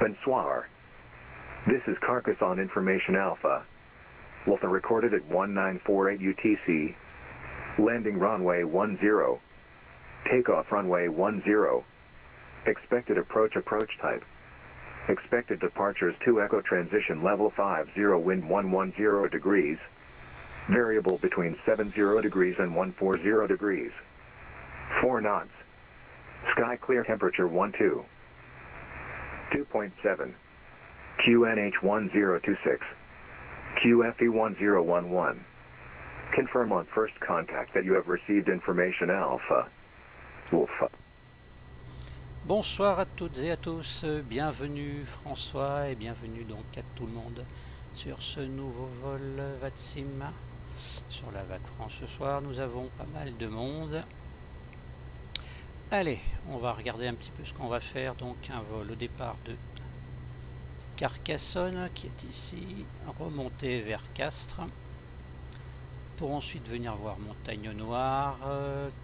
Bonsoir. This is Carcassonne Information Alpha. Wolfen recorded at 1948 UTC. Landing runway 10. Takeoff runway 10. Expected approach approach type. Expected departures 2 Echo transition level 50 wind 110 degrees. Variable between 70 degrees and 140 degrees. 4 knots. Sky clear temperature 12. 2.7. QNH 1026. QFE 1011. Confirm on first contact that you have received information Alpha. Wolf. Bonsoir à toutes et à tous, bienvenue François et bienvenue donc à tout le monde sur ce nouveau vol VATSIM sur la VAC France. Ce soir nous avons pas mal de monde. Allez, on va regarder un petit peu ce qu'on va faire. Donc un vol au départ de Carcassonne qui est ici, remonter vers Castres pour ensuite venir voir Montagne Noire,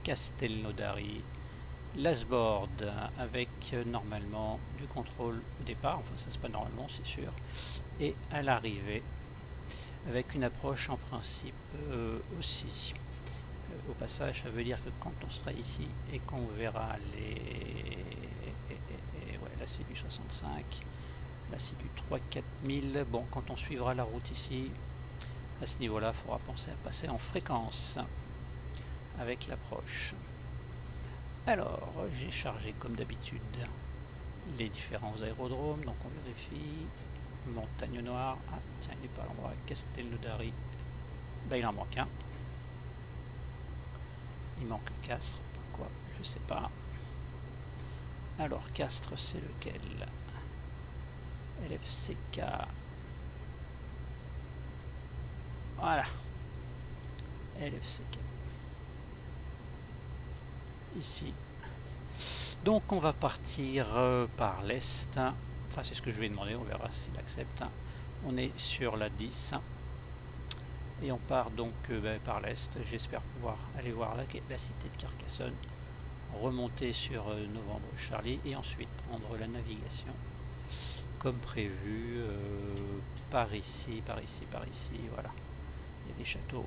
Castelnaudary, Lasbord avec euh, normalement du contrôle au départ, enfin ça c'est pas normalement c'est sûr, et à l'arrivée avec une approche en principe euh, aussi. Au passage ça veut dire que quand on sera ici et qu'on verra les... ouais, là c'est du 65, là c'est du 3-4000, bon quand on suivra la route ici, à ce niveau là il faudra penser à passer en fréquence avec l'approche. Alors, j'ai chargé comme d'habitude les différents aérodromes, donc on vérifie. Montagne Noire, ah tiens, il n'est pas à l'endroit, Castelnaudary, ben il en manque un. Il manque Castres, pourquoi? Je sais pas. Alors, Castres, c'est lequel? LFCK. Voilà. LFCK ici. Donc on va partir euh, par l'est. Enfin c'est ce que je vais demander, on verra s'il accepte. On est sur la 10. Et on part donc euh, ben, par l'est. J'espère pouvoir aller voir la, cité de Carcassonne. Remonter sur euh, Novembre Charlie et ensuite prendre la navigation comme prévu par ici, par ici, par ici, voilà. Il y a des châteaux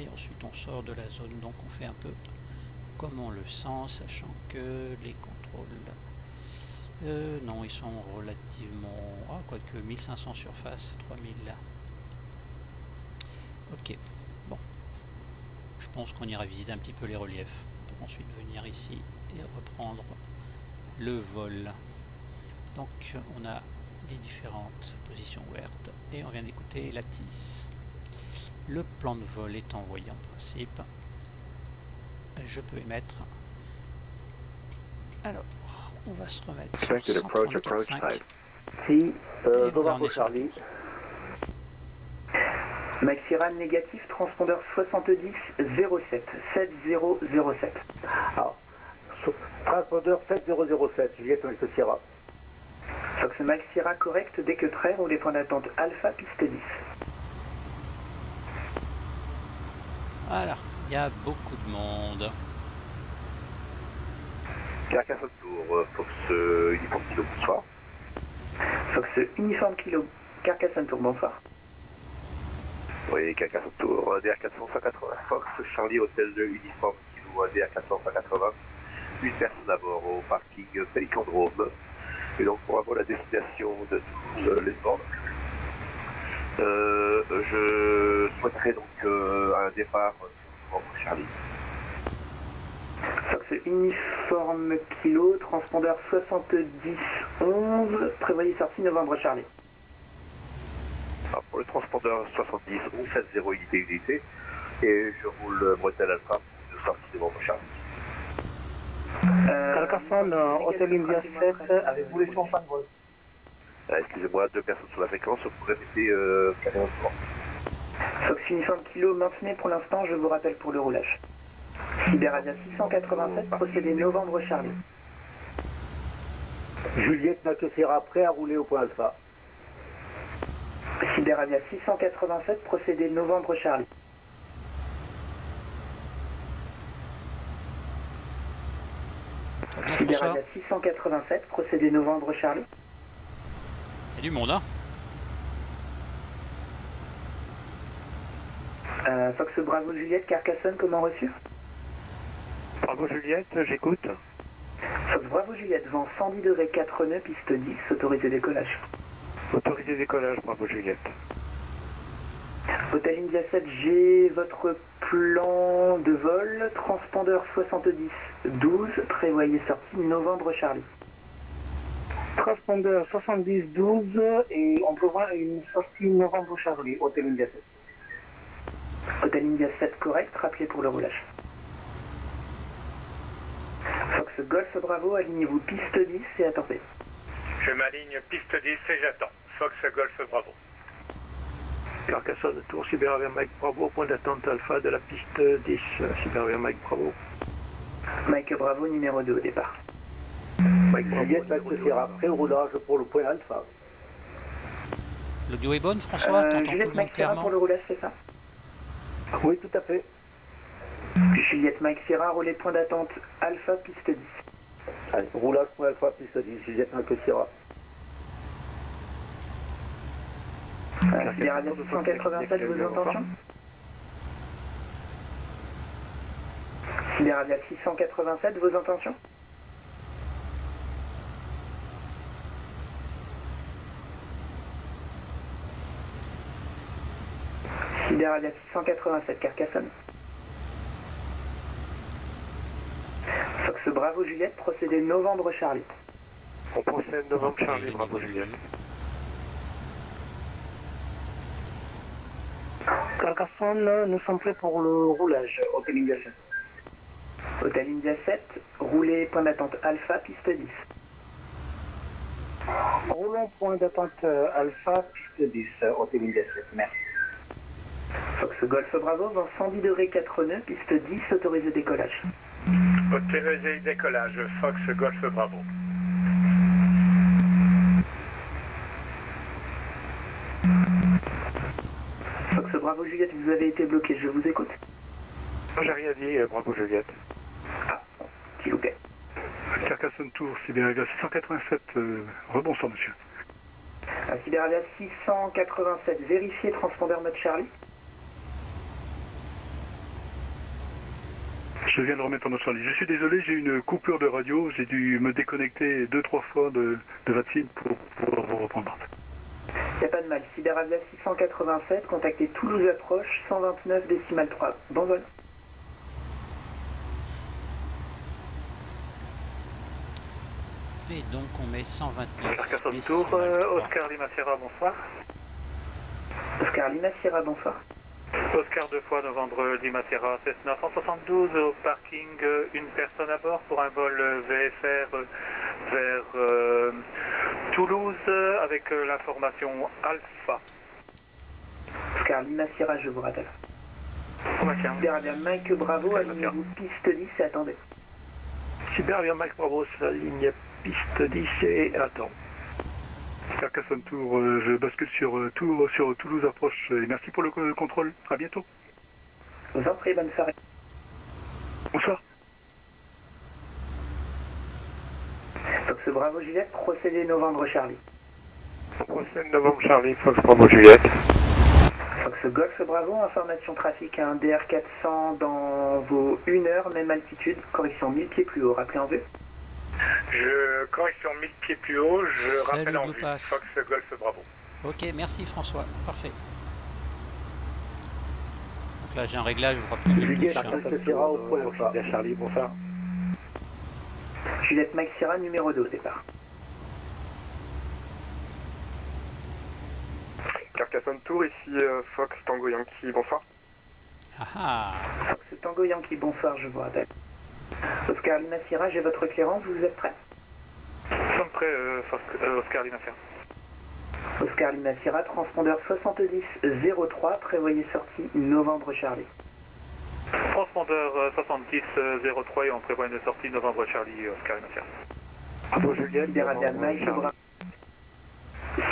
et ensuite on sort de la zone donc on fait un peu comme on le sent, sachant que les contrôles, euh, non, ils sont relativement, ah, quoique 1500 surface, 3000 là. Ok, bon, je pense qu'on ira visiter un petit peu les reliefs, pour ensuite venir ici et reprendre le vol. Donc on a les différentes positions ouvertes et on vient d'écouter la tisse. Le plan de vol est envoyé en principe je peux émettre. Alors, on va se remettre sur 134.5. Si, euh, Charlie. Maxiran négatif, transpondeur 70 07 7007. Alors, transpondeur 7007, Juliette Max Sierra. Fox Maxira correct dès que très ou les points d'attente Alpha piste 10. Voilà. Il y a beaucoup de monde. Carcassonne Tour, euh, Fox euh, Uniforme Kilo, bonsoir. Fox Uniforme Kilo, Carcassonne Tour, bonsoir. Oui, Carcassonne Tour, DR 480, Fox Charlie Hôtel de Uniforme Kilo, DR 480. Une personne à bord au parking Pélicandrome. Et donc pour avoir la destination de tous les bords. Euh, je souhaiterais donc un départ Charlie. Fox uniforme kilo, transpondeur 70-11, prévoyez sortie novembre Charlie. Alors pour le transpondeur 70 11 70 unité unité et je roule Motel Alpha de sortie novembre Charlie. Euh, Carcassonne, Hôtel India 7, avez-vous les en fin de vol Excusez-moi, deux personnes sur la fréquence, vous pouvez répéter euh, carrément Fox uniforme kilo maintenez pour l'instant, je vous rappelle pour le roulage. Sibéravia 687, procédé novembre Charlie. Juliette Nakesera prêt à rouler au point alpha. Sibéravia 687, procédé novembre Charlie. Sibéravia 687, procédé novembre Charlie. du monde, hein Euh, Fox Bravo Juliette, Carcassonne, comment reçu? Bravo Juliette, j'écoute. Fox Bravo Juliette, vent 110 degrés 4 nœuds, piste 10, autorisé décollage. Autorisé décollage, bravo Juliette. Hôtel India 7, j'ai votre plan de vol, transpondeur 70 12, prévoyez sortie novembre Charlie. Transpondeur 70-12 et on prévoit une sortie novembre Charlie, Hôtel India 7. Hôtel India 7 correct, rappelez pour le roulage. Fox Golf Bravo, alignez-vous piste 10 et attendez. Je m'aligne piste 10 et j'attends. Fox Golf Bravo. Carcassonne, tour Sibéria Mike Bravo, point d'attente alpha de la piste 10, Sibéria Mike Bravo. Mike Bravo, numéro 2 au départ. Mike Juliette se faire après roulage pour le point alpha. L'audio est bonne, François Euh, Juliette Mike pour le roulage, c'est ça Oui, tout à fait. Juliette Mike Sierra, relais point d'attente Alpha, piste 10. Allez, roulage point alpha, piste 10, Juliette Mike Sierra. Sibéria 687, vos intentions Sibéria 687, vos intentions Sibéria 687, Carcassonne. Fox Bravo Juliette, procédé novembre Charlie. On procède novembre Charlie, bravo Juliette. Nous sommes prêts pour le roulage, Hôtel India 7. Hôtel India 7, roulez point d'attente Alpha, piste 10. Roulons point d'attente euh, alpha, piste 10, euh, Hôtel India 7. Merci. Fox Golf Bravo, vent 110 degrés 4 nœuds, piste 10, autorisé décollage. Autorisé décollage. Fox Golf Bravo. Bravo Juliette, vous avez été bloqué, je vous écoute. Non, j'ai rien dit, euh, bravo Juliette. S'il vous plaît. Carcassonne Tour, Sibéria 687, euh, rebonsoir monsieur. À Sibéria 687, vérifiez transpondeur mode Charlie. Je viens de remettre en mode Charlie. Je suis désolé, j'ai une coupure de radio, j'ai dû me déconnecter deux, trois fois de, de Vatine pour pouvoir vous reprendre. Y a pas de mal. Sibéria 687, contactez Toulouse Approche, 129 décimal 3. Bon vol. Et donc on met 129. Carcassonne décimal Tour, euh. Oscar Lima Sierra, bonsoir. Oscar Lima Sierra, bonsoir. Oscar deux fois novembre Lima Sierra, 972 au parking, euh, une personne à bord pour un vol euh, VFR euh, vers euh, Toulouse avec l'information Alpha. Oscar Lima Sierra, je vous rappelle. Formation. Sibéria Mike Bravo, alignez-vous piste 10 et attendez. Sibéria Mike Bravo, sa ligne piste 10 et attends. Carcassonne Tour, euh, je bascule sur, euh, Tour, sur Toulouse Approche et merci pour le co- contrôle. À bientôt. Je vous en prie, bonne soirée. Bonsoir. Fox Bravo Juliette, procédé novembre Charlie. On procède novembre Charlie, Fox Bravo Juliette. Fox Golf Bravo, information trafic à un DR400 dans vos 1 heure, même altitude, correction 1000 pieds plus haut, rappelez en vue. Je correction 1000 pieds plus haut, je Salut, rappelle en vue. Fox Golf Bravo. Ok, merci François. Parfait. Donc là j'ai un réglage, je crois que je le Juliette, hein. Sierra au point. Bien Charlie, bonsoir. Juliette Mike Sierra, numéro 2 au départ. Carcassonne Tour, ici euh, Fox Tango Yankee, bonsoir. Ah ah Fox Tango Yankee, bonsoir, je vous rappelle. Oscar Lima Sierra, j'ai votre éclairance, vous êtes prêt Nous sommes prêts, euh, euh, Oscar Lima Sierra. Oscar Lima Sierra, transpondeur 7003, prévoyez sortie novembre Charlie. Transpondeur euh, 7003 et on prévoit une sortie novembre Charlie Oscar Lima Sierra. Bravo Juliette. Novembre Mike. Bravo.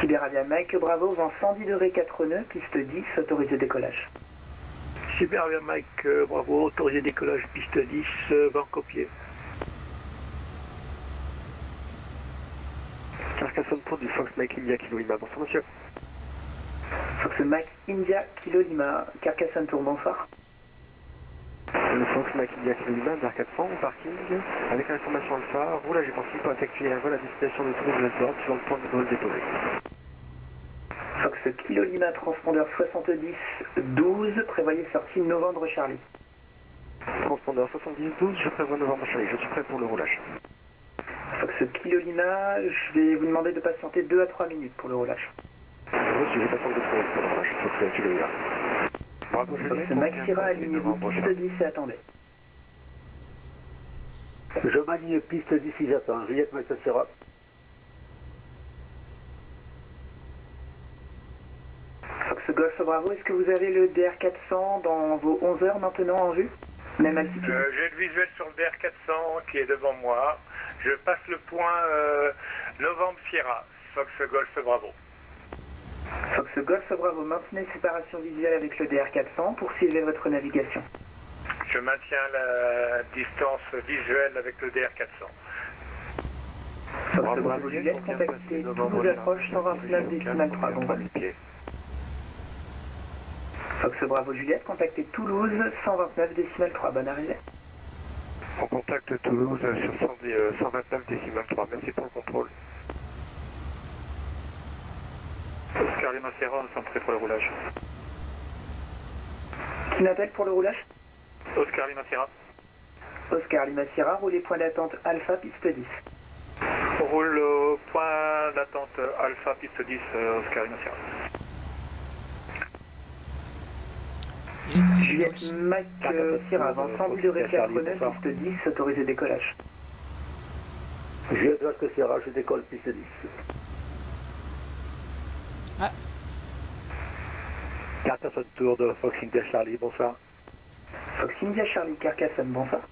Sibéria Mike Bravo, vent 110 degrés 4 nœuds, piste 10, autorisé décollage. Sibéria Mike euh, Bravo, autorisé décollage piste 10, euh, vent copié. Carcassonne tour du Fox Mike India Kilo Lima. Bonsoir monsieur. Fox Mike India Kilo Lima, Carcassonne Tour, bonsoir. Le Fox Mike India Kilo Lima, vers 400 au parking, avec l'information alpha, roulage est pensif pour effectuer un vol à destination de Toulouse Westboard suivant le point de vol déposé. Fox Kilo Lima, transpondeur 70-12, prévoyez sortie novembre Charlie. Transpondeur 70-12, je prévois novembre Charlie, je suis prêt pour le roulage. Fox Kilo Lima, je vais vous demander de patienter 2 à 3 minutes pour le roulage. Je vais trouver pour le roulage, Fox Kilo Lima. Bravo, Fox Maxira, alignez-vous piste 10 et attendez. Je m'aligne piste 10 si j'attends. Juliette Maxira. Fox Golf Bravo, est-ce que vous avez le DR400 dans vos 11 heures maintenant en vue Même altitude Euh, J'ai le visuel sur le DR400 qui est devant moi. Je passe le point euh, Novembre Sierra, Fox Golf Bravo. Fox Golf Bravo, maintenez séparation visuelle avec le DR400, poursuivez votre navigation. Je maintiens la distance visuelle avec le DR400. Fox Bravo, Bravo Juliette, contactez Charlie. approche 129 décimal 3, bon vol. Fox Bravo Juliette, contactez Toulouse 129 décimal 3, bonne arrivée. On contacte Toulouse sur 100 euh, 129 décimal 3. Merci pour le contrôle. Oscar Lima Sierra, nous sommes prêts pour le roulage. Qui m'appelle pour le roulage? Oscar Lima Sierra. Oscar Lima Sierra, roulez point d'attente Alpha, piste 10. On roule au point d'attente Alpha piste 10, euh, Oscar Lima Sierra. Mac euh, Sierra, avant 110 de récapreneur, piste 10, autorisé décollage. Juliette Maxira, je décolle piste 10. Ah. Carcassonne Tour de Fox India Charlie, bonsoir. Fox India Charlie Carcassonne, bonsoir.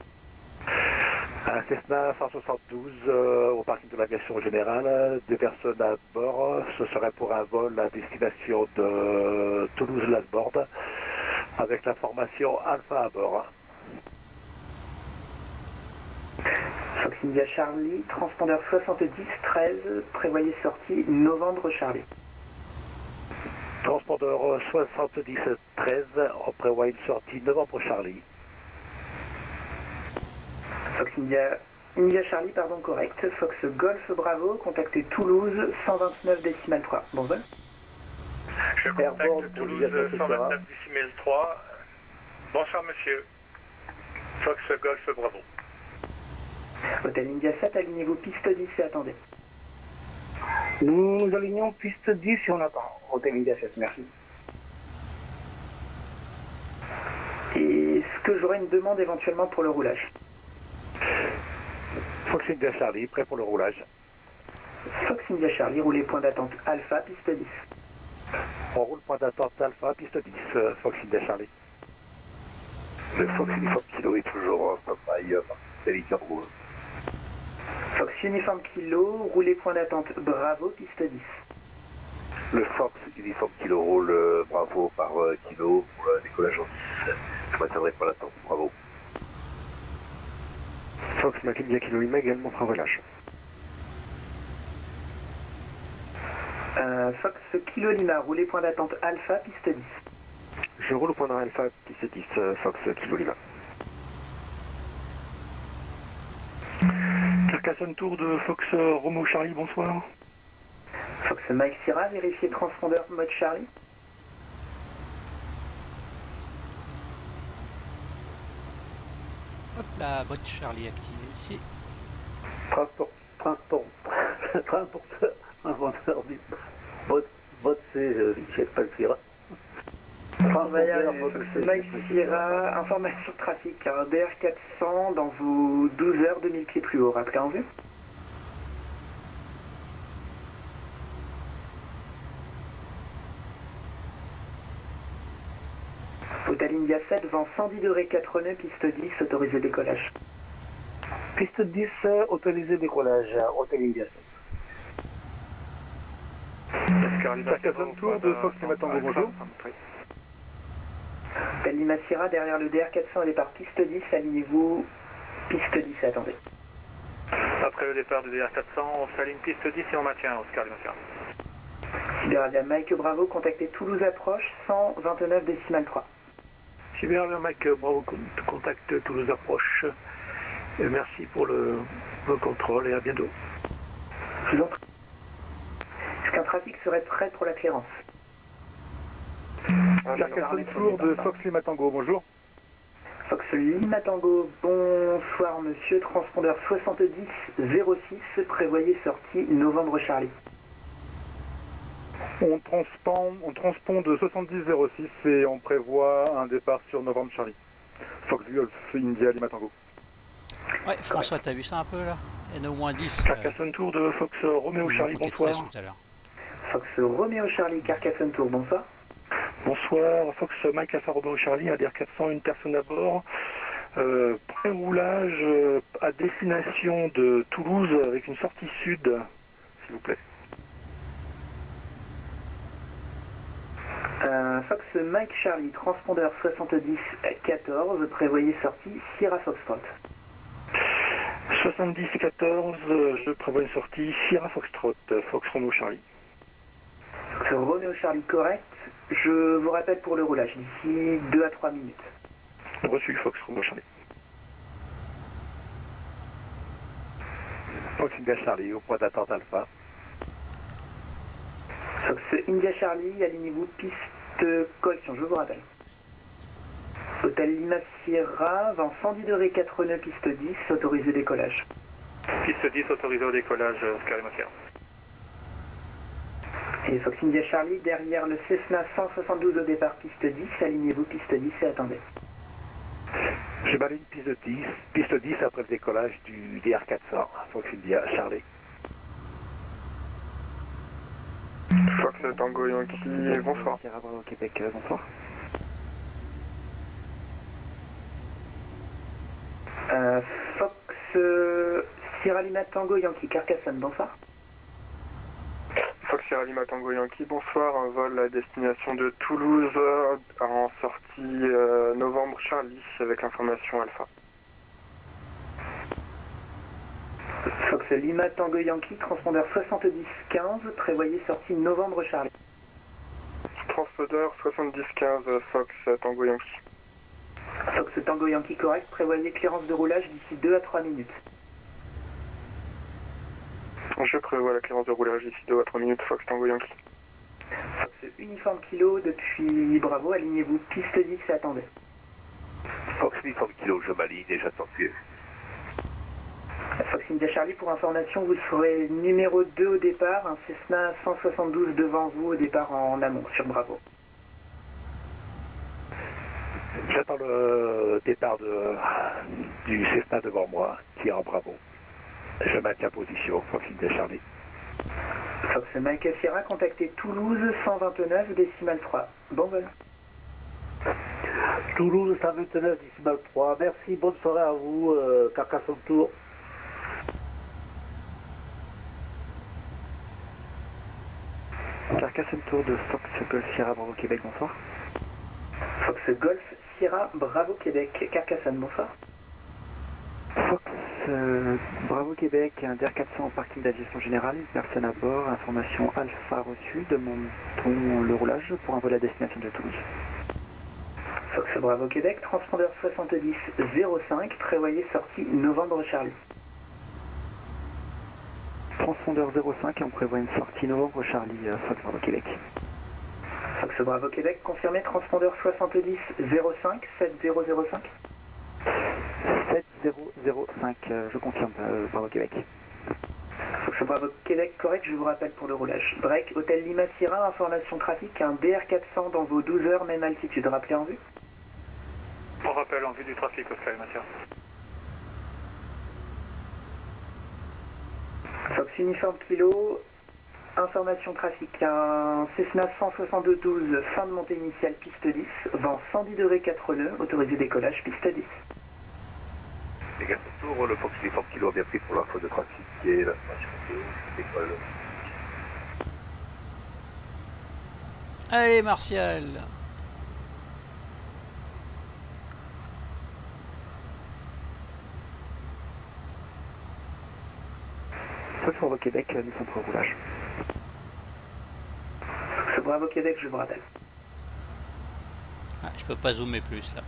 Un Cessna 172 euh, au parking de l'aviation générale, deux personnes à bord. Ce serait pour un vol à destination de Toulouse-Lasbord avec la formation Alpha à bord. Fox India Charlie, transpondeur 70-13, prévoyez sortie novembre Charlie. Transpondeur 70-13, on prévoit une sortie novembre Charlie. Fox India, India Charlie, pardon, correct. Fox Golf Bravo, contactez Toulouse 129 décimal 3. Bon vol. Je contacte Toulouse Juliette Maxira. 129 décimèle 3. Bonsoir monsieur. Fox Golf Bravo. Hôtel India 7, alignez-vous piste 10 et attendez. Nous alignons piste 10 et on attend. Hôtel India 7, merci. Est-ce que j'aurai une demande éventuellement pour le roulage? Fox India Charlie, prêt pour le roulage. Fox India Charlie, roulez point d'attente Alpha, piste 10. On roule point d'attente Alpha, piste 10, euh, Fox India Charlie. Le Fox Uniform Kilo est toujours euh, c'est les roule. Fox Uniform Kilo, roulez point d'attente Bravo, piste 10. Le Fox Uniform Kilo roule euh, bravo par euh, kilo pour le décollage en 10. Je m'attendrai pas l'attente, bravo. Fox Mackindia Kilo Lima également prend relâche. Euh, Fox Kilo Lima, roulez point d'attente Alpha, piste 10. Je roule au point d'arrêt alpha, piste 10, euh, Fox Kilo Lima. Carcassonne Tour de Fox euh, Romo Charlie, bonsoir. Fox Mike Sierra, vérifiez transpondeur mode Charlie. Hop là, bot Charlie activé ici. Transport, transport, transporteur, inventeur du vote, vote c'est euh, Michel Palfira. Mike Sierra, information de trafic, un DR400 dans vos 12 heures, 2000 pieds plus haut, rappelez en vue. Hôtel India 7, vent 110 degrés 4 nœuds, piste 10, autorisé décollage. Piste 10, euh, autorisé décollage, Hôtel India 7. Lima Carcassonne Tour de Fox Lima Tango, bonjour. Hôtel Lima Sierra, derrière le DR400, elle est par piste 10, alignez-vous piste 10, attendez. Après le départ du DR400, on s'aligne piste 10 et on maintient Oscar Lima Sierra. Mike Bravo, contactez Toulouse Approche 129 décimal 3. Sibéria Mike Bravo, contacte Toulouse Approche. Et merci pour le, le contrôle et à bientôt. Je vous en prie. Est-ce qu'un trafic serait prêt pour la clairance Carcassonne Tour de Fox Lima Tango, bonjour. Fox Lima Tango, bonsoir monsieur, transpondeur 7006, prévoyez sortie novembre Charlie. On transpond, on transpond de 7006 et on prévoit un départ sur novembre Charlie. Fox Golf India Lima Tango. Ouais, François, t'as vu ça un peu là? A au moins 10. Carcassonne Tour de Fox Romeo Charlie, bonsoir. Tout à l'heure. Fox Romeo Charlie, Carcassonne Tour, bonsoir. Bonsoir, Fox Mike Alpha Romeo Charlie, ADR 400, une personne à bord. Euh, Pré-roulage euh, à destination de Toulouse avec une sortie sud, s'il vous plaît. Euh, Fox Mike Charlie, transpondeur 7014, prévoyez sortie Sierra Foxtrot. 70-14, euh, je prévois une sortie Sierra Foxtrot, Fox Romeo Charlie. Romeo Charlie correct. Je vous rappelle pour le roulage d'ici 2 à 3 minutes. Reçu Fox Romeo Charlie. Fox India Charlie, au point d'attente Alpha. Fox India Charlie, alignez-vous piste correction, je vous rappelle. Hôtel Lima Sierra, vent 110 degrés 4 nœuds, piste 10, autorisé décollage. Piste 10 autorisé au décollage, Oscar Lima Sierra. Et Fox India Charlie, derrière le Cessna 172 au départ, piste 10, alignez-vous piste 10 et attendez. Je m'aligne piste 10, piste 10 après le décollage du DR400, Fox India Charlie. Fox Tango Yankee, bonsoir. Sierra Bravo Québec, euh, bonsoir. Euh, Fox euh, Sierra Lima Tango Yankee, Carcassonne, bonsoir. Fox Sierra Lima Tango Yankee, bonsoir. Un vol à destination de Toulouse euh, en sortie euh, novembre Charlie avec information Alpha. Fox Lima Tango Yankee, transpondeur 7015, prévoyez sortie novembre Charlie. Transpondeur 7015 Fox Tango Yankee. Fox Tango Yankee correct, prévoyez clearance de roulage d'ici 2 à 3 minutes. Je prévois la clearance de roulage d'ici 2 à 3 minutes Fox Tango Yankee. Fox Uniforme Kilo depuis Bravo, alignez-vous piste 10 et attendez. Fox Uniform Kilo, je m'aligne et j'attends suivre. Fox India Charlie, pour information, vous serez numéro 2 au départ, un Cessna 172 devant vous au départ en amont sur Bravo. J'attends le départ de, du Cessna devant moi, qui est en Bravo. Je maintiens position, Fox India Charlie. Fox Michael Sierra, contactez Toulouse 129 décimal 3. Bon vol. Toulouse 129 décimal 3. Merci, bonne soirée à vous, euh, Carcassonne Tour. Carcassonne Tour de Fox Golf Sierra Bravo Québec, bonsoir. Fox Golf Sierra Bravo Québec, Carcassonne, bonsoir. Fox euh, Bravo Québec, un DR400 au parking d'aviation générale, une personne à bord, information alpha reçue, demandons le roulage pour un vol à destination de Toulouse. Fox Bravo Québec, transpondeur 7005, prévoyez sortie novembre Charlie. Transpondeur 05 et on prévoit une sortie novembre Charlie, euh, Fox Bravo Québec. Fox Bravo Québec, confirmé transpondeur 7005, 7005 7005, euh, je confirme, euh, Bravo Québec. Fox Bravo Québec, correct, je vous rappelle pour le roulage. Break, Hôtel Lima Sierra, information trafic, un DR400 dans vos 12 heures, même altitude, rappelez en vue On rappelle en vue du trafic, Oscar Lima Sierra. Fox Uniforme Kilo, information trafic, un Cessna 172 fin de montée initiale, piste 10, vent 110 degrés 4 nœuds, autorisé décollage, piste 10. Les gars, tour, le Fox Uniform Kilo a bien pris pour l'info de trafic et l'information de l'école. Allez, Martial Fox Bravo Québec, nous sommes au roulage. Bravo Québec, je vous rappelle. Ah, je peux pas zoomer plus là.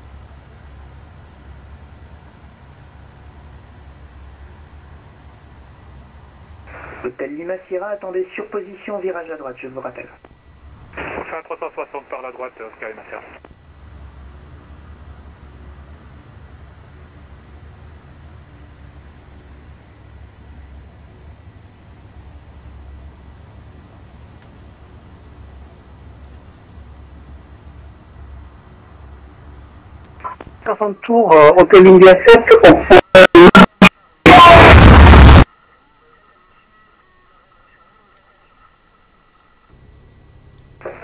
Hôtel Lima Sierra, attendez sur position, virage à droite, je vous rappelle. On fait un 360 par la droite, Oscar Lima Sierra. Tours, euh, Hôtel India 7, on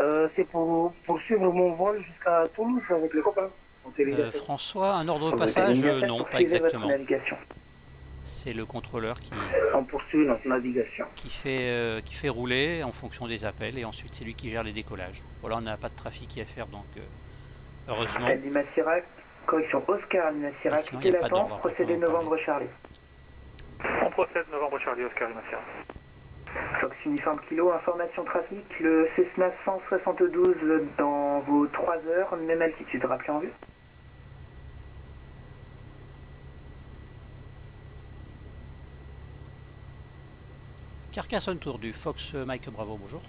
Euh, c'est pour poursuivre mon vol jusqu'à Toulouse avec les copains. Euh, 7. François, un ordre de passage euh, 7, Non, pas exactement. C'est le contrôleur qui, On poursuit notre navigation. qui, fait, euh, qui fait rouler en fonction des appels et ensuite c'est lui qui gère les décollages. Voilà, on n'a pas de trafic à faire donc euh, heureusement. Correction Oscar Lima Sierra, quittez l'attente, procédez novembre Charlie. On procède novembre Charlie, Oscar Lima Sierra. Fox Uniforme Kilo, information trafic, le Cessna 172 dans vos 3 heures, même altitude, rappelez en vue. Carcassonne Tour du Fox euh, Mike Bravo, bonjour.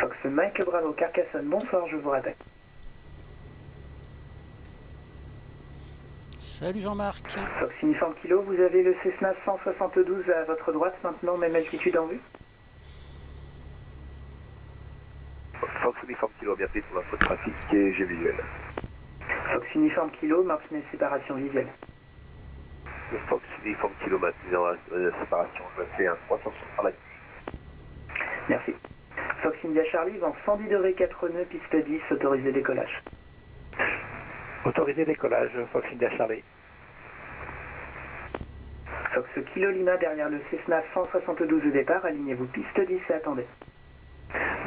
Fox Mike Bravo, Carcassonne, bonsoir, je vous rappelle. Salut Jean-Marc. Fox Uniforme Kilo, vous avez le Cessna 172 à votre droite maintenant, même altitude en vue. Fox Uniform Kilo, merci pour votre trafic et j'ai visuel. Fox Uniforme Kilo, maintenez séparation visuelle. Le Fox Uniform Kilo maintenant la euh, séparation, je fais un 360 par la Merci. Fox India Charlie, vent 110 degrés 4 nœuds, piste 10, autorisé décollage. Autorisé décollage, Fox India Charlie. Fox Kilo Lima derrière le Cessna 172 au départ, alignez-vous piste 10 et attendez.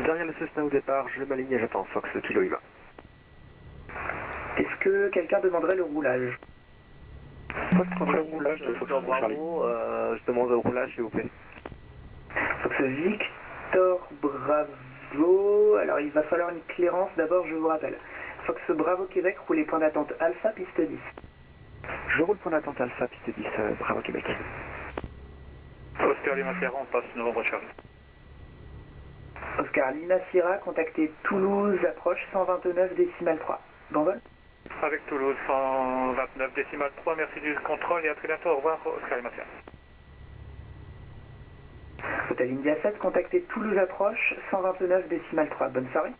Derrière le Cessna au départ, je m'aligne et j'attends Fox Kilo Lima. Est-ce que quelqu'un demanderait le roulage Fox le roulage de Fox Bravo, euh, je demande le roulage s'il vous plaît. Fox Victor Bravo, alors il va falloir une clairance, d'abord je vous rappelle. Fox Bravo Québec, roulez point d'attente Alpha, piste 10. Je roule point d'attente Alpha, piste 10, euh, Bravo Québec. Oscar Lima Sierra, on passe novembre Charlie. Oscar Lima Sierra, contactez Toulouse, approche 129 décimal 3. Bon vol Avec Toulouse, 129 décimal 3, merci du contrôle et à très bientôt. Au revoir, Oscar Lima Sierra. Hôtel India 7, contactez Toulouse approche 129 décimal 3. Bonne soirée.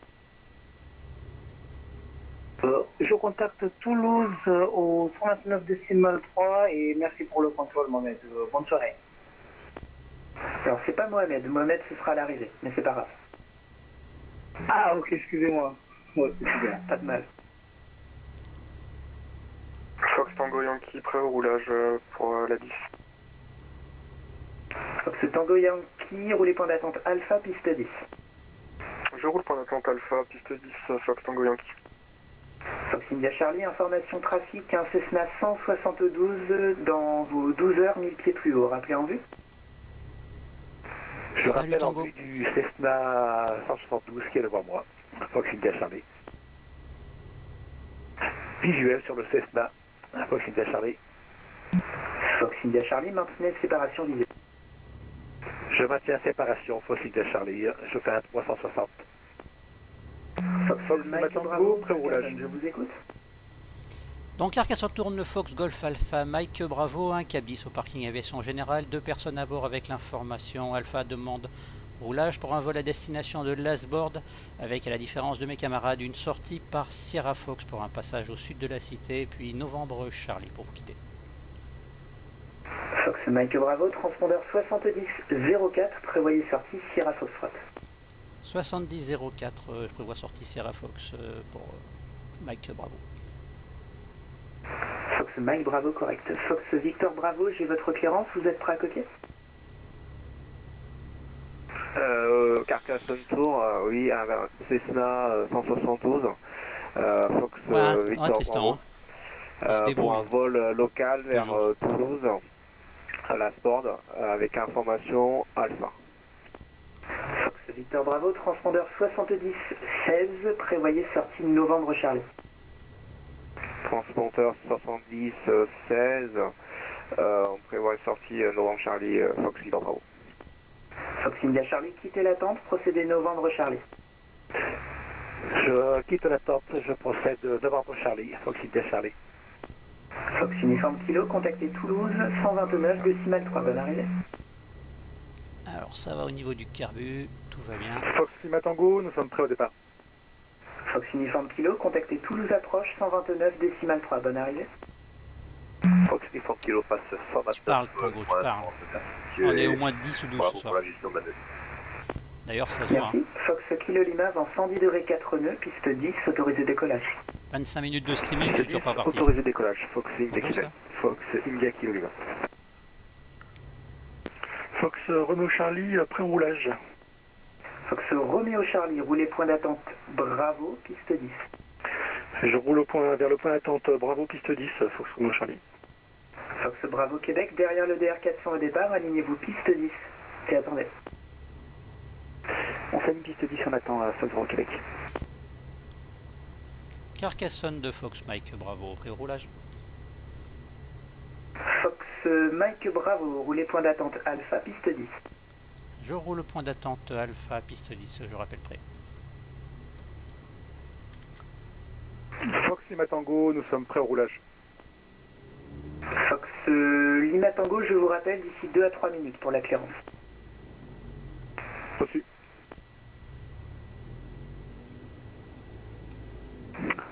Euh, je contacte Toulouse euh, au 129 décimal 3 et merci pour le contrôle Mohamed. Euh, bonne soirée. Alors c'est pas Mohamed, Mohamed ce sera à l'arrivée, mais c'est pas grave. Ah ok, excusez-moi. Ouais. Pas de mal. Fox Tango Yankee, prêt au roulage pour euh, la 10. Fox Tango Yankee, roulez point d'attente Alpha, piste 10. Je roule point d'attente Alpha, piste 10, euh, Fox Tango Yankee. Fox India Charlie, information trafic, un Cessna 172 dans vos 12 heures, 1000 pieds plus haut. Rappelez en vue. Je Salut rappelle en vue du Cessna 172 qui est devant moi, Fox India Charlie. Visuel sur le Cessna, Fox India Charlie. Fox India Charlie, maintenez séparation visuelle. Je maintiens séparation, Fox India Charlie, je fais un 360. Fox Mike Tango, Bravo, prêt au roulage. je vous écoute. Donc Carcassonne tourne Fox Golf Alpha Mike Bravo, un cabis au parking aviation générale, deux personnes à bord avec l'information Alpha demande roulage pour un vol à destination de Lasbord avec à la différence de mes camarades une sortie par Sierra Fox pour un passage au sud de la cité puis Novembre Charlie pour vous quitter. Fox Mike Bravo, transpondeur 7004, prévoyez sortie Sierra Foxtrot. 7004, euh, je prévois sortie Sierra Fox euh, pour euh, Mike Bravo. Fox Mike Bravo, correct. Fox Victor Bravo, j'ai votre clairance, vous êtes prêt à copier? Euh, Carcassonne Tour, euh, oui, Cessna euh, 172, euh, Fox Ouais, un- un Victor Bravo, hein. Euh, pour un vol local vers Toulouse. à la Sport avec information Alpha. Fox Victor Bravo, transpondeur 70-16, prévoyez sortie novembre Charlie. Transpondeur 70-16, euh, on prévoit sortie euh, novembre Charlie, euh, Fox Victor Bravo. Fox India Charlie, quittez l'attente, procédez novembre Charlie. Je quitte l'attente, je procède novembre Charlie, Fox India Charlie. Fox Uniforme Kilo, contactez Toulouse, 129 décimal 3, bonne arrivée. Alors ça va au niveau du carbu, tout va bien. Fox Lima Tango, nous sommes prêts au départ. Fox Uniforme Kilo, contactez Toulouse Approche, 129 décimal 3, bonne arrivée. Fox Uniforme Kilo passe 129. Tu parles, Tango, tu parles. On est au moins 10 ou 12 Bravo ce soir. pour la gestion de la nuit. D'ailleurs, ça se voit. hein. Merci. Fox Kilo Lima, vent 110 degrés 4 nœuds, piste 10, autorisé décollage. 25 minutes de streaming, je suis toujours pas parti. Autorisé décollage. Fox India Kilo Lima. Fox euh, Renault Charlie, euh, pré-roulage. Fox Romeo Charlie, roulez point d'attente, bravo, piste 10. Je roule au point, vers le point d'attente, bravo, piste 10, euh, Fox Renault Charlie. Fox Bravo Québec, derrière le DR400 au départ, alignez-vous piste 10. Et attendez. On fait une piste 10, on attend à Fox Bravo Québec. Carcassonne de Fox Mike, bravo, pré-roulage. Fox euh, Mike Bravo, roulez point d'attente Alpha, piste 10. Je roule le point d'attente Alpha, piste 10, je rappelle prêt. Fox Lima Tango, nous sommes prêts au roulage. Fox euh, Lima Tango, je vous rappelle, d'ici 2 à 3 minutes pour la clearance. Reçu.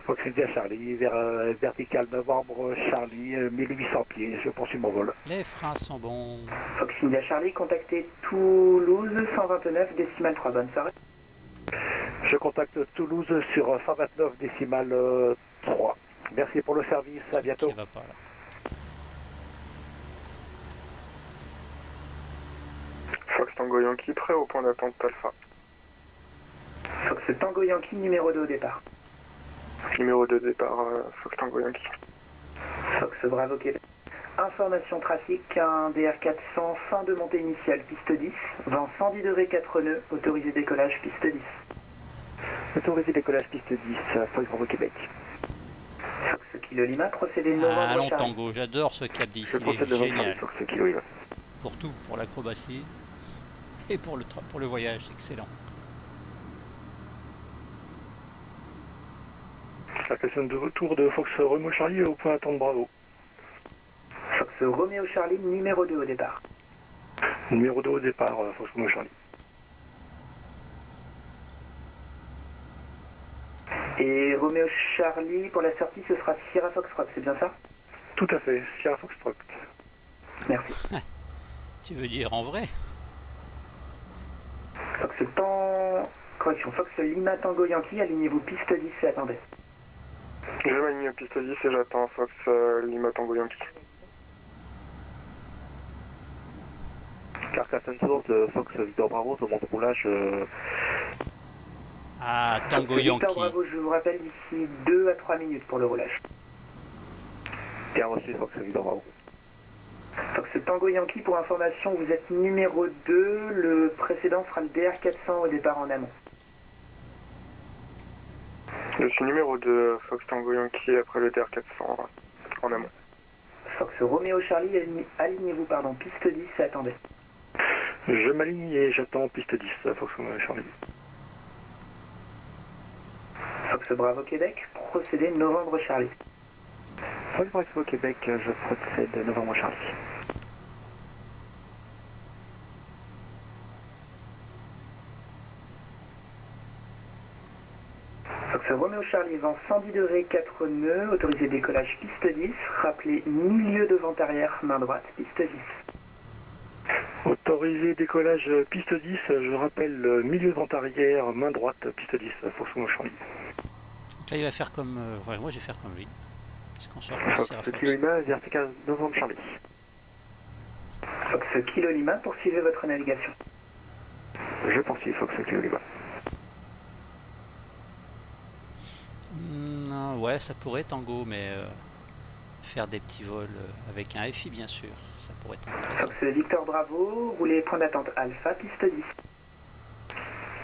Fox India Charlie, vers euh, vertical novembre Charlie, euh, 1800 pieds, je poursuis mon vol. Les freins sont bons. Fox India Charlie, contactez Toulouse, 129 décimal 3, bonne soirée. Je contacte Toulouse sur euh, 129 décimal euh, 3. Merci pour le service, à bientôt. Qui va pas là. Fox Tango Yankee, prêt au point d'attente Alpha. Fox Tango Yankee, numéro 2 au départ. Numéro de départ, euh, Fox Tango Yankee. Fox Bravo Québec. Information trafic, un DR400, fin de montée initiale, piste 10, vent 110 degrés 4 nœuds, autorisé décollage, piste 10. Autorisé décollage piste 10, euh, Fox Bravo Québec. Fox Kilo Lima, procédé novembre Allons Charlie. Tango, j'adore ce cap d'ici, Je il procède est génial. Fox Kilo Lima. Pour tout, pour l'acrobatie et pour le, pour le voyage, excellent. Carcassonne de retour de Fox Renault Charlie au point d'attente bravo. Fox Romeo Charlie, numéro 2 au départ. Numéro 2 au départ, euh, Fox Renault Charlie. Et Romeo Charlie, pour la sortie, ce sera Sierra Foxtrot, c'est bien ça? Tout à fait, Sierra Foxtrot. Merci. Tu veux dire en vrai? Fox Tan... Correction, Fox Lima Tango Yankee, alignez-vous piste 10 et attendez. Je m'aligne piste 10 et j'attends Fox euh, Lima Tango Yankee. Carcassonne Source de Fox Victor Bravo, demande roulage. Euh, Ah, Tango Victor Yankee. Bravo, je vous rappelle d'ici 2 à 3 minutes pour le roulage. bien reçu Fox Victor Bravo. Fox Tango Yankee, pour information, vous êtes numéro 2, le précédent sera le DR400 au départ en amont. Je suis numéro 2, Fox Tango Yankee, après le DR400 en amont. Fox Romeo Charlie, align- alignez-vous, pardon, piste 10 et attendez. Je m'aligne et j'attends piste 10, euh, Fox Renault Charlie. Fox Bravo Québec, procédé novembre Charlie. Fox Bravo Québec, je procède novembre Charlie. Fox Romeo Charlie, vent 110 degrés 4 nœuds, autorisé décollage piste 10, rappelez milieu de vent arrière, main droite, piste 10. Autorisé décollage piste 10, euh, je rappelle milieu de vente arrière, main droite, piste 10, euh, Fox Renault Charlie. Donc là, il va faire comme. euh, ouais, moi, je vais faire comme lui. Parce qu'on repère Fox Kilo. Lima, novembre Charlie. Fox Kilo Lima, poursuivez votre navigation. Je poursuis Fox Kilo Lima. Hmm, ouais, ça pourrait Tango, mais. euh, faire des petits vols euh, avec un FI bien sûr, ça pourrait être intéressant. C'est Victor Bravo, roulez point d'attente Alpha, piste 10.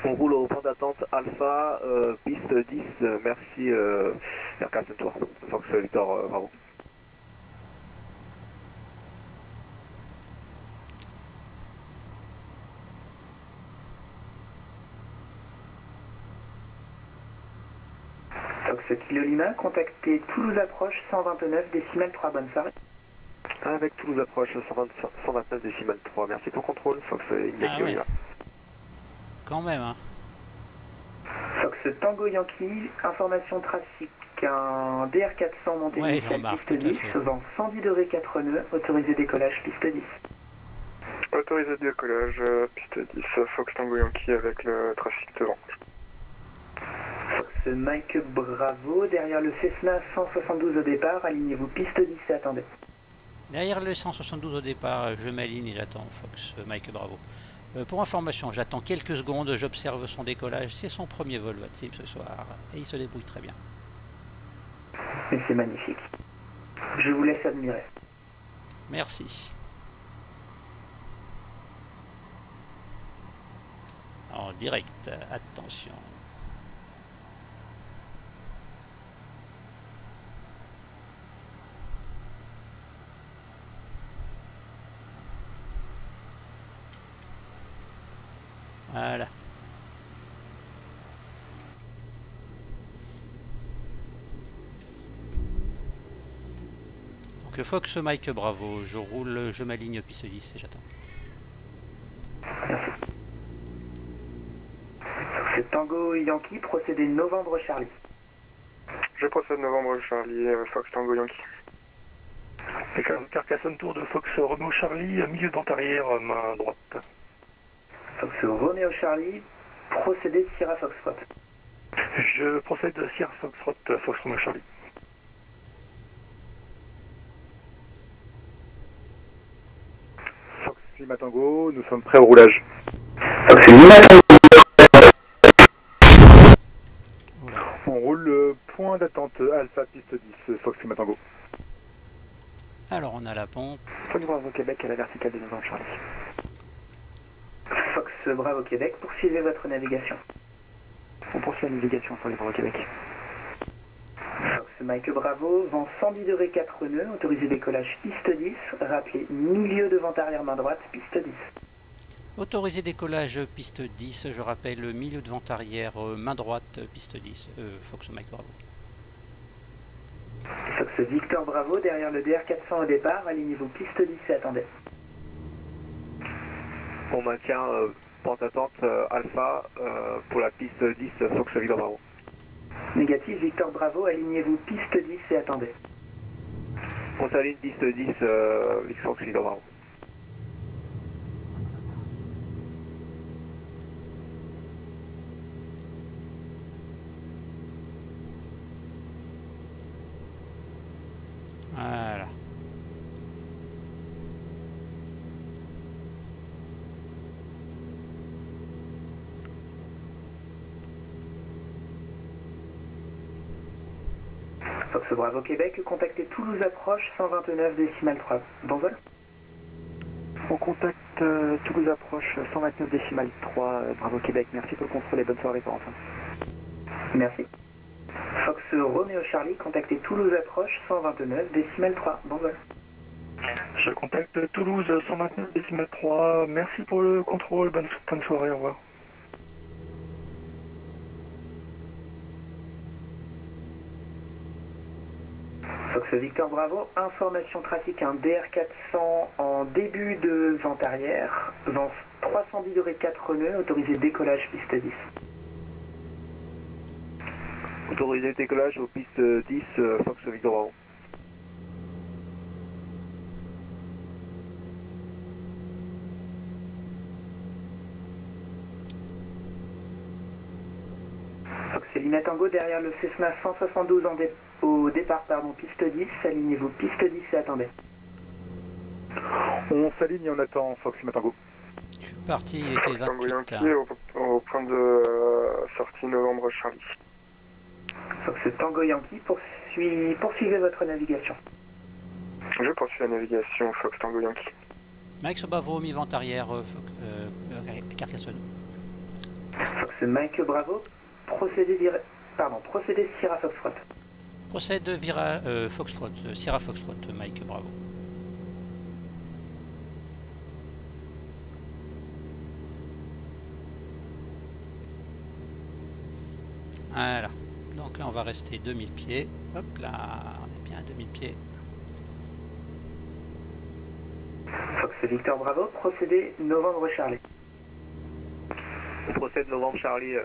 On roule au point d'attente Alpha, euh, piste 10, euh, merci euh, Aircraft Tour, Fox Victor euh, Bravo. Fox Kilo Lima, contactez Toulouse Approche 129 décimales 3, bonne soirée. Avec Toulouse Approche 120 129 décimales 3, merci pour contrôle, Fox India Ah Kilo. Lima. Quand même, hein. Fox Tango Yankee, information trafic, un DR400 monté Ouais, piste tout à 10, fait. vent 110 degrés 4 nœuds, autorisé décollage piste 10. Autorisé décollage, euh, piste 10, Fox Tango Yankee avec le trafic devant. Mike Bravo, derrière le Cessna 172 au départ, alignez-vous piste 10 et attendez. Derrière le 172 au départ, je m'aligne et j'attends Fox, Mike Bravo. Euh, pour information, j'attends quelques secondes, j'observe son décollage. C'est son premier vol VATSIM ce soir et il se débrouille très bien. Mais c'est magnifique. Je vous laisse admirer. Merci. En direct, attention. Voilà. Donc Fox Mike Bravo, je roule, je m'aligne piste 10 et j'attends. C'est Tango Yankee, procédé novembre Charlie. Je procède novembre Charlie, euh, Fox Tango Yankee. Carcassonne Tour de Fox Romeo Charlie, milieu vent arrière, main droite. Fox Romeo Charlie, procédé Sierra Foxtrot. Je procède Sierra Foxtrot, euh, Fox Romeo Charlie. Fox Lima Tango, nous sommes prêts au roulage. Fox Lima On roule le point d'attente Alpha piste 10, Fox Lima Tango. Alors on a la pompe. Fox Bravo Québec à la verticale de novembre Charlie. Fox Bravo Québec, poursuivez votre navigation. On poursuit la navigation sur les Bravo Québec. Fox Mike Bravo, vent 110 degrés 4 nœuds, autorisé décollage piste 10, rappelez milieu de vent arrière main droite, piste 10. Autorisé décollage piste 10, je rappelle le milieu de vente arrière, euh, main droite, piste 10, euh, Fox Mike Bravo. Fox Victor Bravo, derrière le DR400 au départ, alignez-vous piste 10 et attendez. On maintient euh, point d'attente euh, Alpha euh, pour la piste 10, Fox Victor Bravo. Négatif, Victor Bravo, alignez-vous piste 10 et attendez. On s'aligne piste 10, euh, Fox Victor Bravo. Voilà. Fox Bravo Québec, contactez Toulouse Approche 129 décimales 3. Bon vol On contacte euh, Toulouse Approche 129 décimales 3, euh, Bravo Québec. Merci pour le contrôle et bonne soirée pour enfin. Merci. Fox Romeo Charlie, contactez Toulouse Approche 129 décimales 3. Bon vol. Je contacte Toulouse 129 décimales 3. Merci pour le contrôle. Bonne, bonne soirée. Au revoir. Fox Victor Bravo, information trafic, un DR400 en début de vent arrière, vent 310 degrés 4 nœuds, autorisé décollage piste 10. Autorisé décollage aux pistes 10, euh, Fox Victor Bravo. Fox Tango, derrière le Cessna 172 en dé- au départ, pardon, piste 10, alignez-vous piste 10 et attendez. On s'aligne et on attend Fox Lima Tango. Je suis parti, il était Fox Tango 28. Yankee au, au point de euh, sortie novembre Charlie. Fox Tango Yankee, poursuit- poursuivez votre navigation. Je poursuis la navigation Fox Tango Yankee. Mike Bravo, mi-vente arrière, euh, euh, euh, Carcassonne. Fox Mike Bravo, procédez, dire... Pardon, procédez Sierra Foxtrot. Procède Vira, euh, Foxtrot, Sierra Foxtrot, Mike Bravo. Voilà. Donc là, on va rester 2000 pieds. Hop là, on est bien à 2000 pieds. Fox Victor Bravo, procédez Novembre Charlie. On procède Novembre Charlie, euh,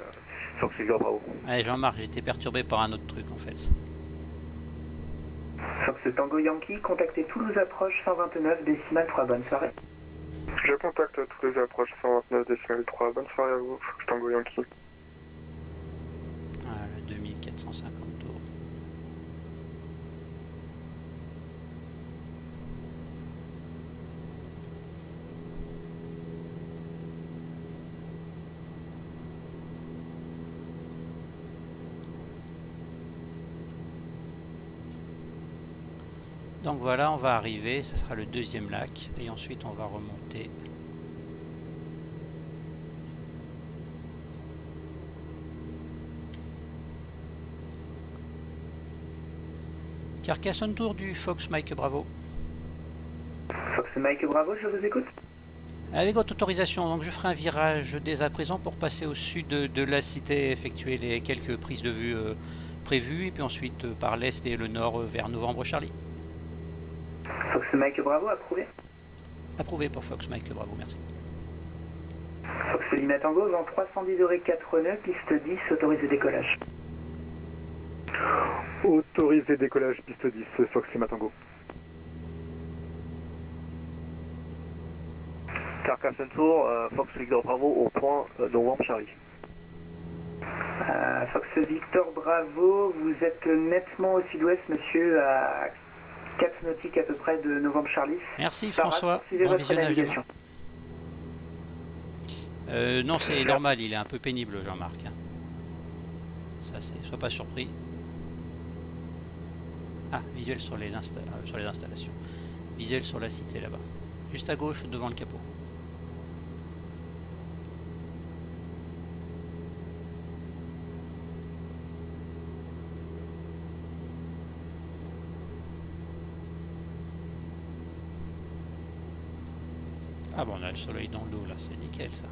Fox Victor Bravo. Allez, Jean-Marc, j'étais perturbé par un autre truc en fait. Fox Tango Yankee, contactez Toulouse Approche 129 décimal 3. Bonne soirée. Je contacte Toulouse Approche 129 décimal 3. Bonne soirée à vous, Tango Yankee. Voilà, 2450 tours. Donc voilà, on va arriver, ce sera le deuxième lac, et ensuite on va remonter. Carcassonne Tour du Fox Mike Bravo. Fox Mike Bravo, je vous écoute. Avec votre autorisation, donc je ferai un virage dès à présent pour passer au sud de, de la cité, effectuer les quelques prises de vue euh, prévues, et puis ensuite euh, par l'est et le nord euh, vers Novembre Charlie. Fox Mike Bravo, approuvé. Approuvé pour Fox Mike Bravo, merci. Fox Lima Tango, vent 310 degrés 4 nœuds, piste 10, autorisé décollage. Autorisé décollage piste 10, Fox Lima Tango. Carcassonne Tour, euh, Fox Victor Bravo au point euh, Novembre Charlie. Euh, Fox Victor Bravo, vous êtes nettement au sud-ouest, monsieur, à 4 nautiques à peu près de Novembre Charlie. Merci François, bon visionnage demain. Euh, non, c'est normal, il est un peu pénible Jean-Marc. hein. Ça, c'est, sois pas surpris. Ah, visuel sur les, insta- euh, sur les installations. Visuel sur la cité là-bas. Juste à gauche, devant le capot. Ah bon, on a le soleil dans l'eau là, c'est nickel ça.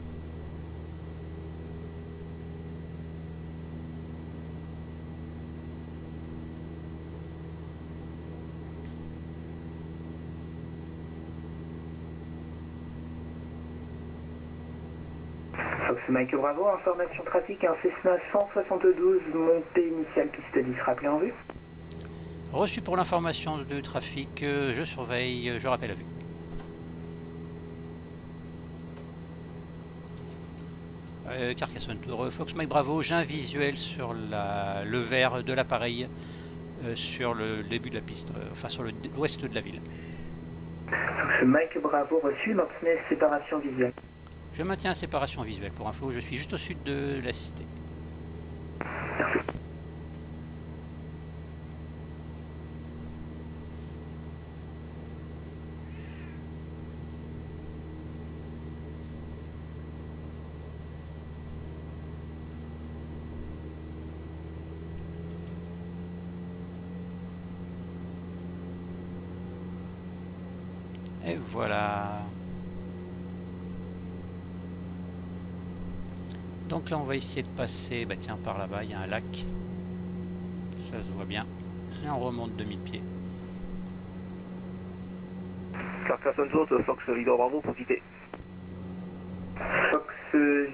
Fox Mike Bravo, information trafic, un Cessna 172, montée initiale piste 10, rappelé en vue. Reçu pour l'information de trafic, euh, je surveille, euh, je rappelle à vue. Euh, Carcassonne Tour, euh, Fox Mike Bravo, j'ai un visuel sur la- le verre de l'appareil euh, sur le début de la piste, enfin sur l'ouest de la ville. Fox Mike Bravo reçu, maintenez séparation visuelle. Je maintiens séparation visuelle pour info, je suis juste au sud de la cité voilà. Donc là, on va essayer de passer, bah tiens, par là-bas, il y a un lac. Ça se voit bien. Et on remonte 2000 pieds. Carcassonne Tour, euh, Fox Victor Bravo pour quitter. Fox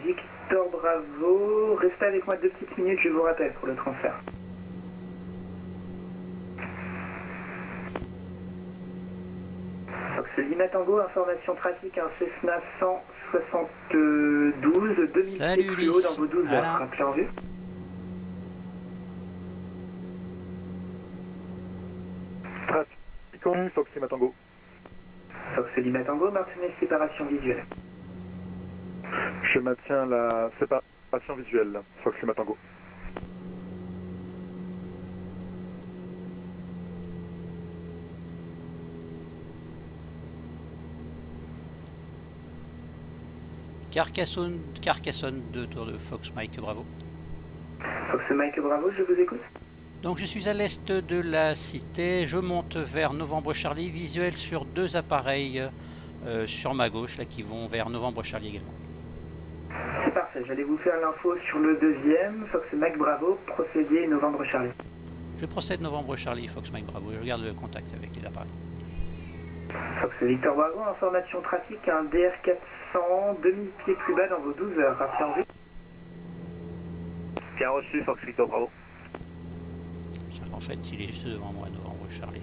Victor Bravo, restez avec moi deux petites minutes, je vous rappelle pour le transfert. Tango, information trafic, un Cessna 172, 2000 Salut, plus haut dans vos 12 heures, Voilà. rappelez en vue. Trafic en vue, Fox Lima Tango. Fox Lima Tango, maintenez séparation visuelle. Je maintiens la séparation visuelle, Fox Lima Tango. Carcassonne, Carcassonne de tour de Fox Mike Bravo. Fox Mike Bravo, je vous écoute. Donc je suis à l'est de la cité, je monte vers Novembre Charlie, visuel sur deux appareils euh, sur ma gauche là qui vont vers Novembre Charlie également. C'est parfait, j'allais vous faire l'info sur le deuxième, Fox Mike Bravo, procédé Novembre Charlie. Je procède Novembre Charlie, Fox Mike Bravo, je garde le contact avec les appareils. Fox Victor Bravo, information trafic, un DR400, demi-pied plus bas dans vos 12 heures, vue. Bien reçu, Fox Victor Bravo. En fait, il est juste devant moi, Novembre Charlie.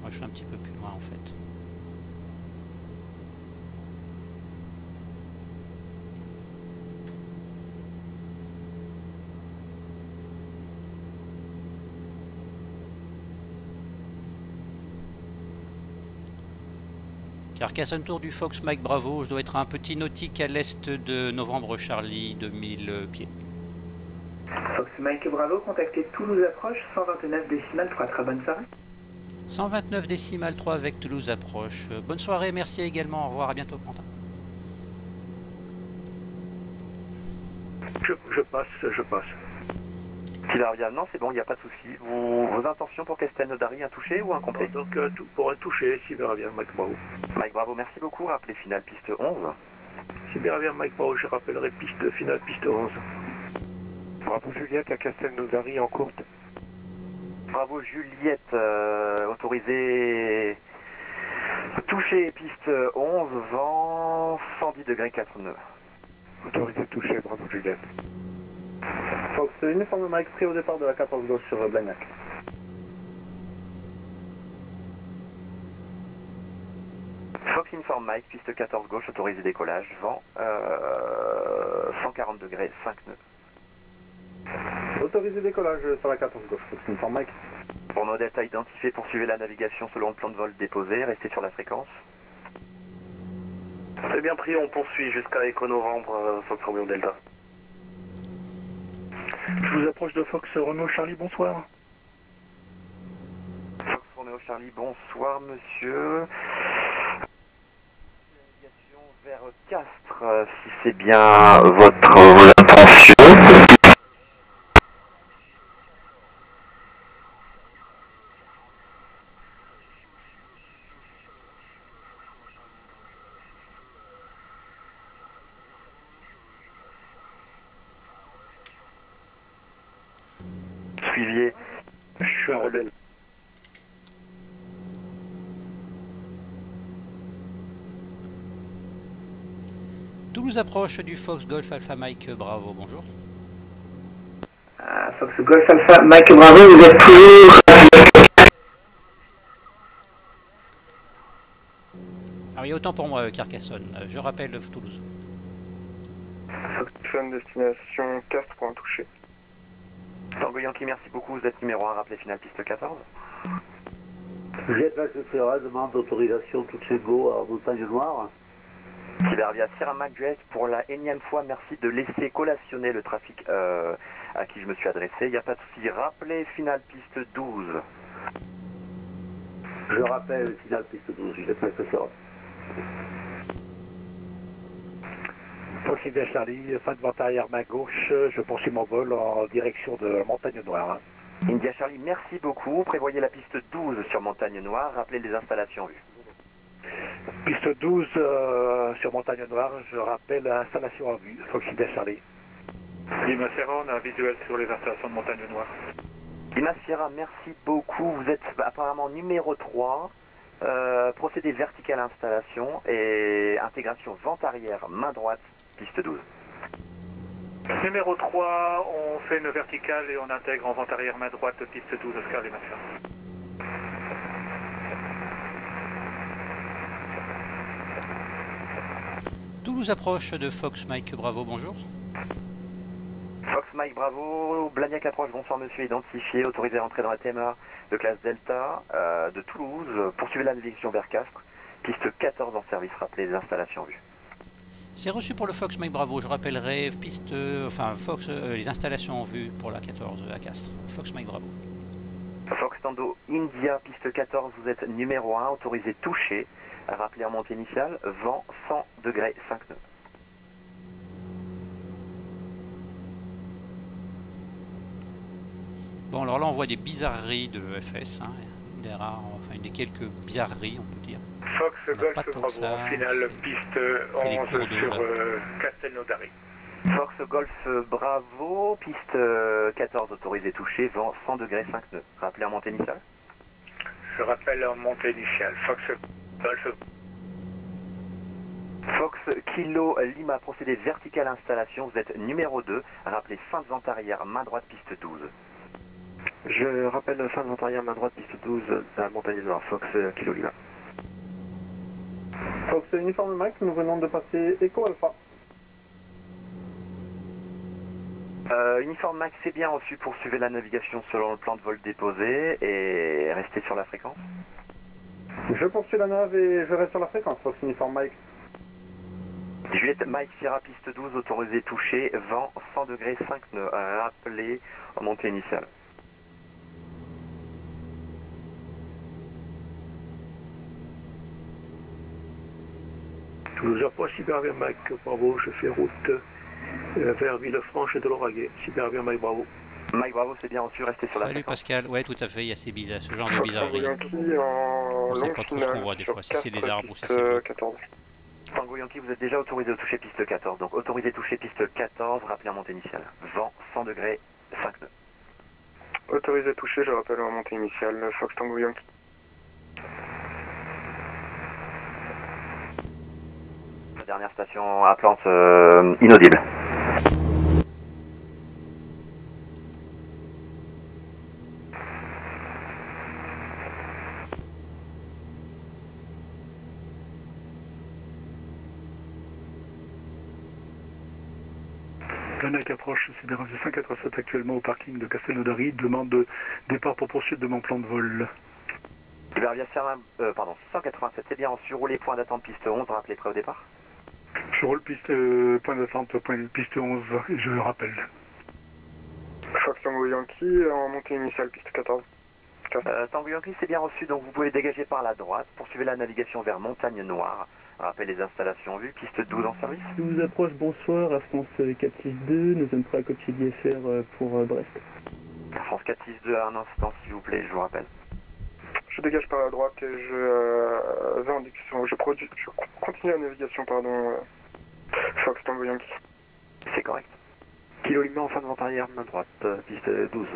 Moi, je suis un petit peu plus loin en fait. Carcassonne Tour du Fox Mike Bravo, je dois être un petit nautique à l'est de Novembre Charlie, 2000 pieds. Fox Mike Bravo, contactez Toulouse Approche, 129 décimales 3, très bonne soirée. 129 décimales 3 avec Toulouse Approche. Bonne soirée, merci également, au revoir, à bientôt Quentin. Je, je passe, je passe. Pilaria, non, c'est bon, il n'y a pas de souci. Vous, vos intentions pour Castelnaudary, un touché ou un complet? Donc, euh, tout- pour un touché, Sibéravien, Mike Bravo. Mike Bravo, merci beaucoup. Rappelez finale piste 11. Sibéravien, Mike Bravo, je rappellerai piste finale, piste 11. Bravo Juliette à Castelnaudary en courte. Bravo Juliette, euh, autorisé touché piste 11, vent 110 degrés 4 nœuds. Autorisé touché, bravo Juliette. Fox uniforme Mike pris au départ de la 14 gauche sur Blagnac. Fox Inform Mike, piste 14 gauche, autorisé décollage, vent euh, 140 degrés 5 nœuds. Autorisé décollage sur la 14 gauche, Fox uniforme Mike. Pour nos delta identifiés, poursuivez la navigation selon le plan de vol déposé, restez sur la fréquence. C'est bien pris, on poursuit jusqu'à Eco Novembre, euh, Fox Romeo Delta. Je vous approche de Fox Renault Charlie, bonsoir. Fox Romeo Charlie, bonsoir monsieur. Navigation vers Castres, si c'est bien votre vos intentions. Suiviez. Je suis un rebelle. Toulouse approche du Fox Golf Alpha Mike Bravo, bonjour. Ah, Fox Golf Alpha Mike Bravo, vous êtes toujours... Ah oui, autant pour moi, euh, Carcassonne. Euh, Je rappelle euh, Toulouse. Fox Fun, destination Castres pour un touché. Tango Yankee, merci beaucoup, vous êtes numéro 1, rappelez finale piste 14. Jet Sierra demande autorisation toucher go à Montagne Noire. Cybervia Sierra Madrid, pour la énième fois, merci de laisser collationner le trafic euh, à qui je me suis adressé. Il n'y a pas de souci. Rappelez finale piste 12. Je rappelle, finale piste 12, Jet Sierra. Fox India Charlie, fin de vente arrière main gauche, je poursuis mon vol en direction de la Montagne Noire. India Charlie, merci beaucoup. Prévoyez la piste 12 sur Montagne Noire. Rappelez les installations vues. Piste 12 euh, sur Montagne Noire, je rappelle installation en vue, Fox India Charlie. Lima Serra, on a un visuel sur les installations de Montagne Noire. Lima Sierra, merci beaucoup. Vous êtes apparemment numéro 3. Euh, procédé vertical installation et intégration vente arrière main droite, piste 12. Numéro 3, on fait une verticale et on intègre en vente arrière main droite piste 12 Oscar Lima Serra. Toulouse approche de Fox Mike Bravo, bonjour. Fox Mike Bravo, Blagnac approche, bonsoir monsieur, identifié, autorisé à entrer dans la TMA de classe Delta euh, de Toulouse. Poursuivez la navigation vers Castres, piste 14 en service, rappelez les installations vues. C'est reçu pour le Fox Mike Bravo. Je rappellerai piste, euh, enfin Fox, euh, les installations en vue pour la 14 à Castres. Fox Mike Bravo. Fox Tando India, piste 14, vous êtes numéro 1, autorisé toucher. Rappelez en montée initiale, vent 100 degrés 5 nœuds. Bon, alors là, on voit des bizarreries de FS. Hein. Des rares, enfin, des quelques bizarreries, on peut dire. Fox Golf Bravo ça. finale, piste C'est les 11 cours d'eau, sur euh, Castelnaudary. Fox Golf Bravo, piste euh, 14, autorisé toucher, vent 100 degrés 5 nœuds. Rappelez en montée initiale. Je rappelle en montée initiale. Fox Fox Kilo Lima, procédé vertical installation, vous êtes numéro 2. Rappelez fin de vente arrière, main droite, piste 12. Je rappelle fin de vente arrière, main droite, piste 12, à Montagne Noire, Fox Kilo Lima. Fox Uniforme Max, nous venons de passer Echo Alpha. Euh, uniforme Max, c'est bien reçu. Poursuivez la navigation selon le plan de vol déposé et restez sur la fréquence. Je poursuis la nave et je reste sur la fréquence, Fox Uniforme Mike. Juliette Mike Sierra, piste 12, autorisé toucher, vent 100 degrés 5 nœuds. Rappelez en montée initiale. Toulouse Airport, Super bien Mike, bravo, je fais route euh, vers Villefranche et de l'Oraguet. Super bien Mike, bravo. Mike Bravo, c'est bien reçu, restez sur la Salut. Pascal. Ouais, tout à fait. Il y a ces bizarres, ce genre de bizarreries. En On sait pas trop ce qu'on voit des fois, si c'est des arbres ou si c'est euh, l'eau. 14. Tango Yankee, vous êtes déjà autorisé au toucher piste 14. Donc autorisé toucher piste 14, rappelez en montée initiale. Vent 100 degrés 5 nœuds. Autorisé toucher, je rappelle en montée initiale, Fox Tango Yankee. La dernière station appelante euh, inaudible. Planète approche Sibérange 587 actuellement au parking de Castelnaudary. Demande de départ pour poursuite de mon plan de vol. Iberia Sierra, euh, pardon, 187, c'est bien reçu. Roulez point d'attente piste 11, rappelez prêt au départ. Je roule piste, euh, point d'attente, point, piste 11, et je le rappelle. Fox Tango Yankee en montée initiale, piste 14. Euh, Tango Yankee, c'est bien reçu, donc vous pouvez dégager par la droite. Poursuivez la navigation vers Montagne Noire. Rappelez les installations vues, piste 12 en service. Je vous approche, bonsoir, à France 462, nous sommes prêts à copier l'IFR euh, pour euh, Brest. France 462 à un instant, s'il vous plaît, je vous rappelle. Je dégage par la droite et je euh, vais en direction. Je, produis, je continue la navigation, pardon. euh, Fox Tango Yankee. C'est correct. Kilo Lima en fin de vente arrière, main droite, euh, piste 12.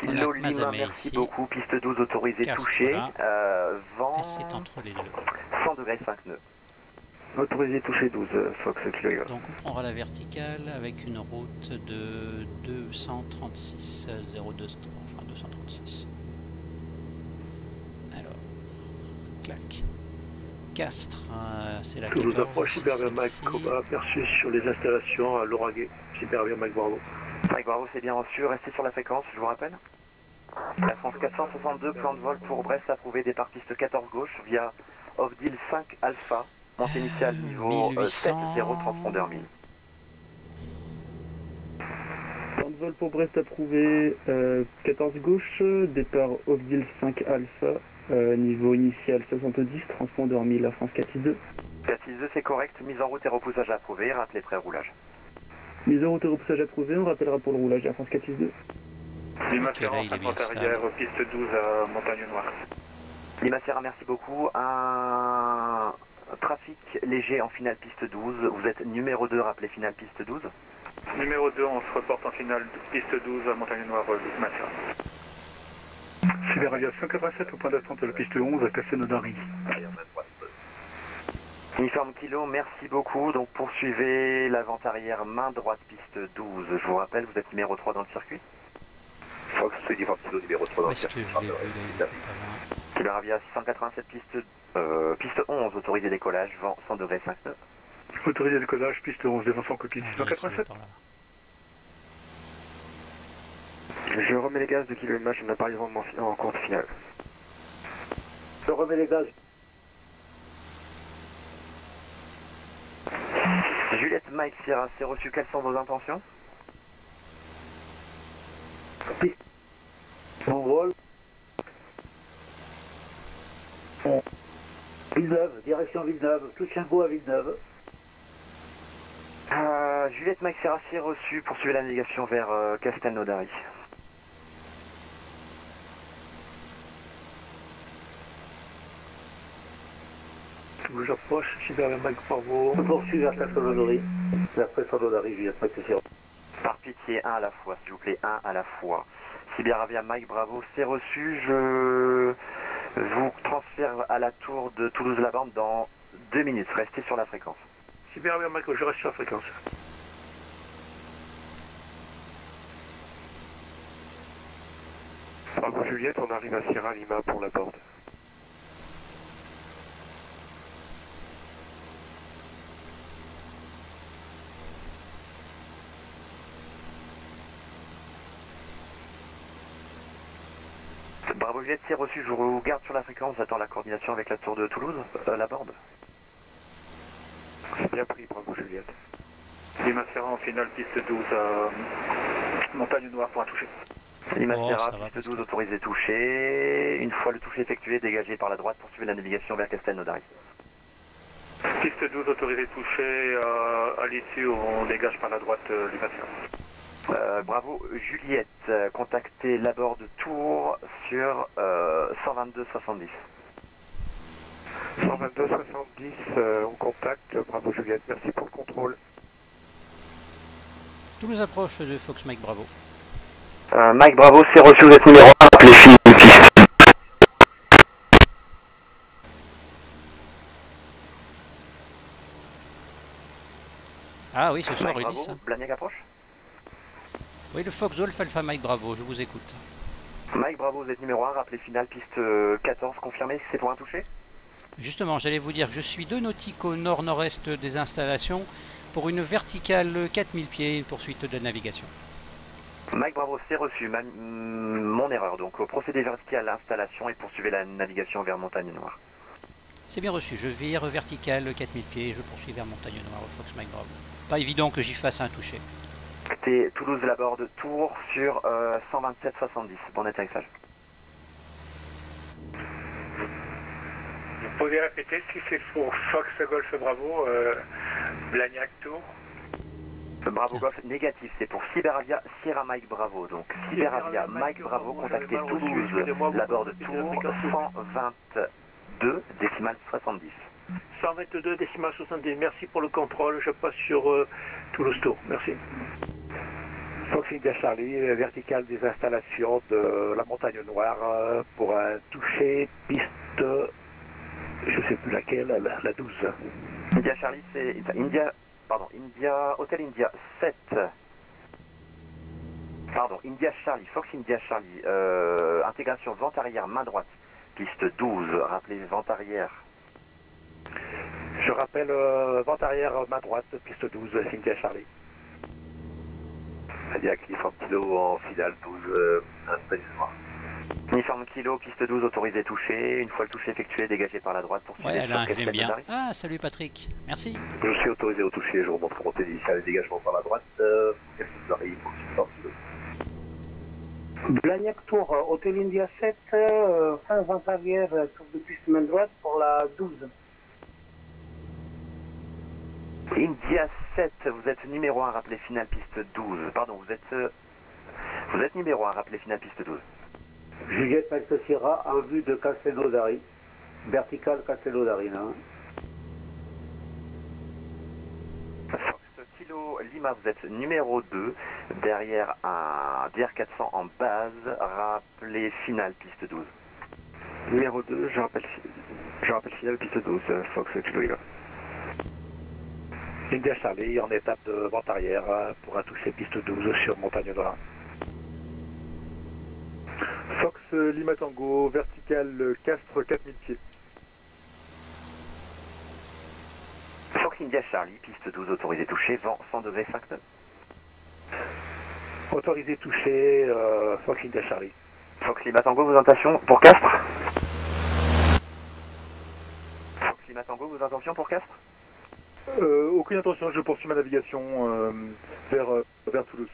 Kilo Lima merci ici. beaucoup. Piste 12 autorisé Castres, touché. là. Euh, vent Et c'est entre les deux. 100 degrés 5 nœuds. Autorisé toucher 12, euh, Fox Kilo. Donc on prendra la verticale avec une route de 236 euh, 02 enfin 236. Alors, clac. Castres, euh, c'est la Toulouse 14. approche, celle-ci. combat aperçu sur les installations à l'Oraguet. Super bien Mike, bravo. Mike Bravo, c'est bien reçu. Restez sur la fréquence, je vous rappelle. La France 462, plan de vol pour Brest approuvé, départ piste 14 gauche via Ovdil 5 Alpha. Montée initiale niveau euh, 7 0 transpondeur 1000. Plan de vol pour Brest approuvé, euh, 14 gauche, départ Oakville 5 Alpha, euh, niveau initial 70, transpondeur 1000 à France 462. 462, c'est correct. Mise en route et repoussage approuvé. Rappelez prêt roulage. Mise en route et repoussage approuvé, on rappellera pour le roulage à France 462. Lima Ferrand, il est bien 50 arrière, piste 12 à Montagne Noire. Lima Sierra, merci beaucoup. Un trafic léger en finale piste 12. Vous êtes numéro 2, rappelez finale piste 12. Numéro 2, on se reporte en finale, piste 12 à Montagne Noire, Lima Ferrand. Sibéria 187 au point d'attente de la piste 11 à Castelnaudary. Uniforme kilo, merci beaucoup. Donc poursuivez la vente arrière main droite piste 12. Je vous rappelle, vous êtes numéro 3 dans le circuit. Fox Uniforme kilo numéro 3 dans le circuit. Kibaravia 687 piste, euh, piste 11, autorisé décollage, vent 100 degrés 5 nœuds. Autorisé décollage, piste 11, défense en copie Ah, il est 187. par là. Je remets les gaz de Kilo Lima, je pas en, en courte finale. Je remets les gaz. Juliette Mike Sierra, c'est reçu, quelles sont vos intentions? Mon vol. Villeneuve, direction Villeneuve, tout Chingo à Villeneuve. Euh, Juliette Mike c'est reçu, poursuivez la navigation vers euh, Castelnaudary. Toulouse approche, Cyber Mike Bravo. On poursuit vers Castelnaudary. Vers Castelnaudary, Juliette Mike. Par pitié, un à la fois, s'il vous plaît, un à la fois. Sibéravia Mike Bravo, c'est reçu. Je vous transfère à la tour de Toulouse-la-Bande dans deux minutes. Restez sur la fréquence. Cyber Mike, je reste sur la fréquence. Bravo Juliette, on arrive à Sierra Lima pour la borde. Bravo Juliette, c'est reçu. Je vous garde sur la fréquence. J'attends la coordination avec la tour de Toulouse, euh, la borde. C'est bien pris, bravo Juliette. Lima Sierra en finale, piste 12 à Montagne Noire pour un toucher. Lima Oh, va, piste 12 autorisé touché. Une fois le toucher effectué, dégagé par la droite, poursuivez la navigation vers Castelnaudary. Piste 12 autorisé touché, euh, à l'issue on dégage par la droite euh, Lima. Euh, bravo Juliette, Euh, contactez la borde Tour sur euh, 122 70. 122 70, euh, on contacte. Bravo Juliette, merci pour le contrôle. Toulouse approche de Fox Mike Bravo. Euh, Mike Bravo, c'est reçu, vous êtes numéro 1, appelez Philippe. Ah oui, ce soir, Mike Ulysse. Bravo, approche. Oui, le Fox Wolf Alpha Mike Bravo, je vous écoute. Mike Bravo, vous êtes numéro 1, rappelez finale, piste euh, 14, confirmé, c'est pour un toucher? Justement, j'allais vous dire que je suis deux nautiques au nord-nord-est des installations pour une verticale 4000 pieds, une poursuite de navigation. Mike Bravo, c'est reçu, ma- mm, mon erreur, donc euh, procédez vertical à l'installation et poursuivez la navigation vers Montagne Noire. C'est bien reçu, je vire verticale 4000 pieds et je poursuis vers Montagne Noire au Fox Mike Bravo. Pas évident que j'y fasse un toucher. Toulouse la borde Tour sur euh, 127 70, bon atterrissage. Vous pouvez répéter si c'est pour Fox Golf Bravo, euh, Blagnac Tour Bravo Golf négatif, c'est pour Cyberavia Sierra Mike Bravo. Donc Cyberavia Mike Bravo, contactez Toulouse, la borde Tour 122 décimal 70. 122 décimal 70, merci pour le contrôle, je passe sur euh, Toulouse Tour, merci. Fox India Charlie, verticale des installations de la Montagne Noire euh, pour un toucher piste, euh, je sais plus laquelle, la, la 12. India Charlie, c'est India, pardon, India, Hôtel India 7. Pardon, India Charlie, Fox India Charlie, euh, intégration vente arrière, main droite, piste 12, rappelez vente arrière. Je rappelle, euh, vente arrière, main droite, piste 12, India Charlie. India Cliff kilo en finale 12, euh. Uniforme kilo, piste 12, autorisé touché. Une fois le toucher effectué, dégagé par la droite pour Ouais, Alain, j'aime bien. Ah, salut Patrick, merci. Je suis autorisé au toucher, je remonte remontée initiale et dégagement par la droite. Euh. Blagnac Tour, euh, Hôtel India 7, euh, fin vente arrière, euh, tour de piste main droite pour la 12. India 7, vous êtes numéro 1, rappelez finale piste 12. Pardon, vous êtes, euh, vous êtes numéro 1, rappelez finale piste 12. Juliette Sierra en vue de Castelnaudary. Vertical Castelnaudary, là. Fox Kilo Lima, vous êtes numéro 2, derrière un DR400 en base, rappelez finale piste 12. Numéro 2, je rappelle, je rappelle finale piste 12, euh, Fox Kilo Lima. India Charlie en étape de vente arrière euh, pour un toucher piste 12 sur Montagne Noire. Fox euh, Lima Tango, vertical euh, Castres 4000 pieds. Fox India Charlie, piste 12, autorisé touché, vent 100 degrés 5 nœuds. Autorisé touché, euh, Fox India Charlie. Fox Lima Tango, vos intentions pour Castres? Fox Lima Tango, vos intentions pour Castres? Euh, aucune intention, je poursuis ma navigation euh, vers, euh, vers Toulouse.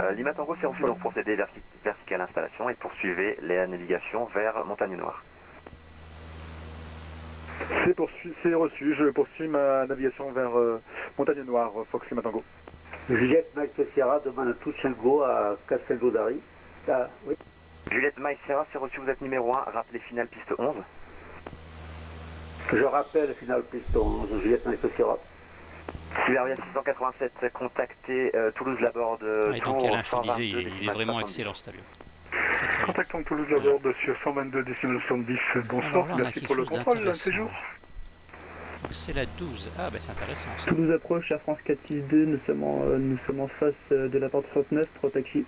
Euh, Lima Tango, c'est reçu, donc procédez verti vertical installation et poursuivez la navigation vers Montagne Noire. C'est reçu, je poursuis ma navigation vers euh, Montagne Noire, Fox Lima Tango. Juliette Mike Sierra demande un Tuchengo à Castelnaudary. Ah, oui. Juliette Mike Serra, c'est reçu, vous êtes numéro 1, rappelez finale piste 11. Je rappelle, final piste 11, Juliette Sierra. Sibéria 687, contactez euh, Toulouse Laborde Ouais, donc Alain, je te 122 disais, il, il est vraiment 70. excellent cet avion. Contactons Toulouse la borde sur 122 décimales 70. Bonsoir, Alors là, on a merci pour le contrôle, d'intéressant. ces jours. C'est la 12. Ah bah c'est intéressant ça. Toulouse approche à France 462, nous sommes en, euh, nous sommes en face euh, de la porte 69, pro taxi.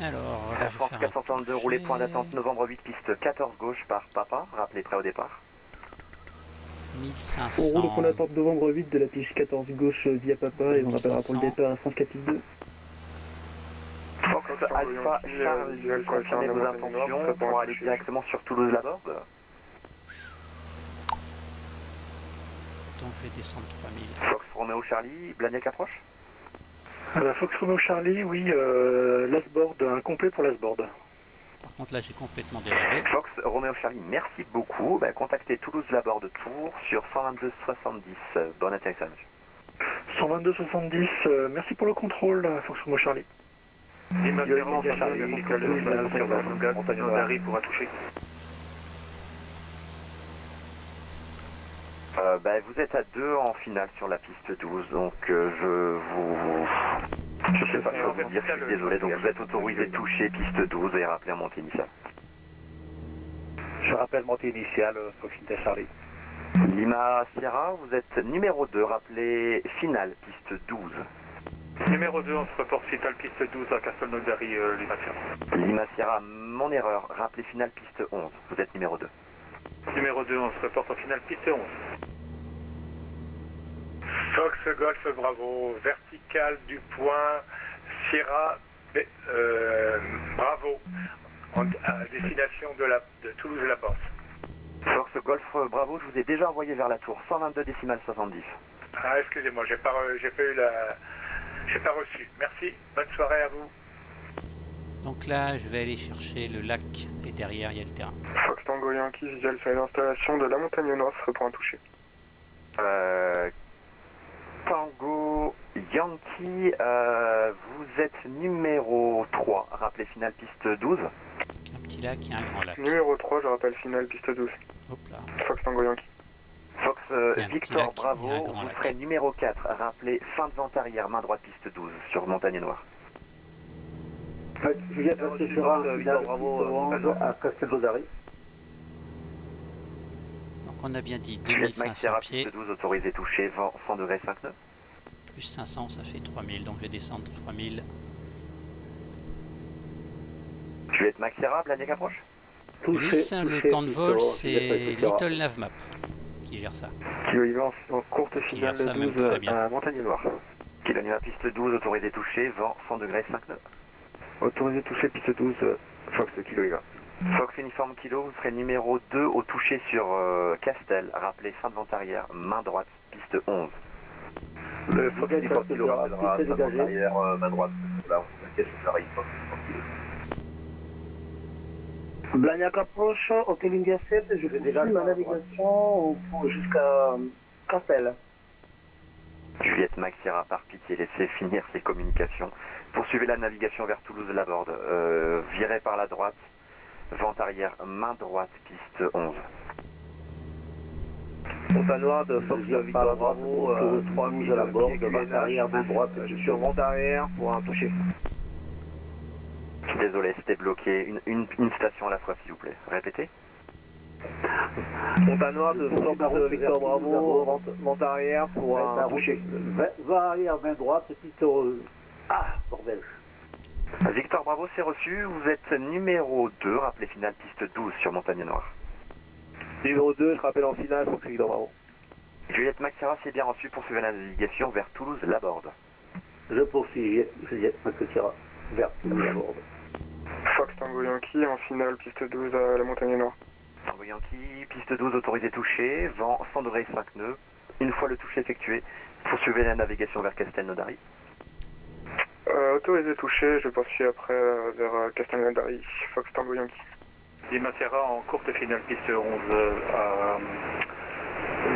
Alors, là, Air France faire un 462, roulez point d'attente novembre 8, piste 14 gauche par Papa, rappelez prêt au départ. 1500. On roule pour la porte novembre 8 de la piste 14 gauche euh, via Papa et on rappellera pour le 1500. départ à France 462. Fox Alpha Charlie, confirmez vos intentions pour aller directement sur Toulouse Laborde. Donc je vais descendre 3000. Fox Romeo Charlie, Blagnac approche. Euh, Fox Romeo Charlie, oui, euh, l'asboard, un complet pour l'asboard. Par contre là j'ai complètement dérivé. Fox Romeo Charlie, merci beaucoup. Bah, contactez Toulouse Laborde Tour sur 122 70. Euh, Bon atterrissage. 122 70, euh, merci pour le contrôle, euh, Fox Romeo Charlie. India Charlie, vertical Toulouse, décimale Montagne pourra toucher. Euh, bah, vous êtes à deux en finale sur la piste 12, donc euh, je vous... Je sais pas quoi vous dire, je suis désolé. Donc vous êtes autorisé toucher piste 12 et rappeler un montée initiale. Je rappelle montée initiale, euh, Fox India Charlie. Lima Sierra, vous êtes numéro 2, rappelez finale piste 12. Numéro 2, on se reporte Cital piste 12 à Castelnaudary, euh, Lima Ferrand. Lima Sierra, mon erreur, rappelez finale piste 11. Vous êtes numéro 2. Numéro 2, on se reporte en finale piste 11. Fox Golf Bravo, vertical du point Sierra euh, Bravo, en, à destination de, la, de Toulouse-La Porte. Fox Golf Bravo, je vous ai déjà envoyé vers la tour 122 décimales 70. Ah, excusez-moi, j'ai pas, j'ai pas eu la, j'ai pas reçu. Merci, bonne soirée à vous. Donc là je vais aller chercher le lac et derrière il y a le terrain. Fox Tango Yankee, visuel sur l'installation de la montagne noire, ce point touché. Euh, Tango Yankee, euh, vous êtes numéro 3, rappelez finale piste 12. Un petit lac et un grand lac. Numéro 3, je rappelle finale piste 12. Hop là. Fox Tango Yankee. Fox euh, un Victor lac Bravo, un vous lac. serez numéro 4, rappelez fin de vente arrière, main droite piste 12 sur Montagne Noire. Juliette Mike Sierra, final piste 11 à Castelnaudary. Donc on a bien dit Juliette Mike 2500 Sierra pieds, piste 12 autorisé touché, vent 100 degrés 5 nœuds. Plus 500 ça fait 3000. Donc je vais descendre 3000. Juliette Mike Sierra, Blagnac approche? Lys, le camp de vol c'est. Little Navmap qui gère ça. Kilo Ivan en courte finale gère ça même 12 très bien. à Montagne Noire. Kilo Lima piste 12 autorisé touché, vent 100 degrés 5 nœuds. Autorisé touché piste 12, euh, Fox Kilo Ivan. Fox Uniforme Kilo, vous serez numéro 2 au toucher sur euh, Castel, rappelez fin de vente arrière, main droite, piste 11. Le piste sa dégagée. vente arrière, euh, main droite. Là, on s'inquiète, Fox Uniforme Kilo. Blagnac approche, Hôtel India 7, je poursuis ma navigation jusqu'à Castel. Juliette Maxira, par pitié, laissez finir ces communications. Poursuivez la navigation vers Toulouse-Laborde. Euh, virez par la droite, vente arrière, main droite, piste 11. Montagne Noire de Fox Deuxième Victor Bravo, euh, 3000 Toulouse à la borde, vente arrière, main droite, sur vente arrière pour un toucher. Je suis désolé, c'était bloqué. Une, une, une station à la fois, s'il vous plaît. Répétez. Montagne Noire de Fox Victor Bravo, monte arrière pour un toucher. Va, arrière, main droite, piste... euh, Ah, bordel. Victor Bravo, c'est reçu. Vous êtes numéro 2, rappelez finale, piste 12 sur Montagne Noire. Numéro 2, je rappelle en finale, Fox Victor Bravo. Juliette Maxira, c'est bien reçu. Poursuivez la navigation vers Toulouse-Laborde. Je poursuis Juliette, Sierra, vers Toulouse à bord. Fox Tango Yankee en finale piste 12 à la montagne noire. Tango Yankee, piste 12 autorisé touché, vent 100 degrés 5 nœuds. Une fois le toucher effectué, Poursuivez la navigation vers Castelnaudary. Euh, autorisé touché, je poursuis après euh, vers euh, Castelnaudary, Fox Tango Yankee. Lima Sierra en courte finale, piste 11 euh, à...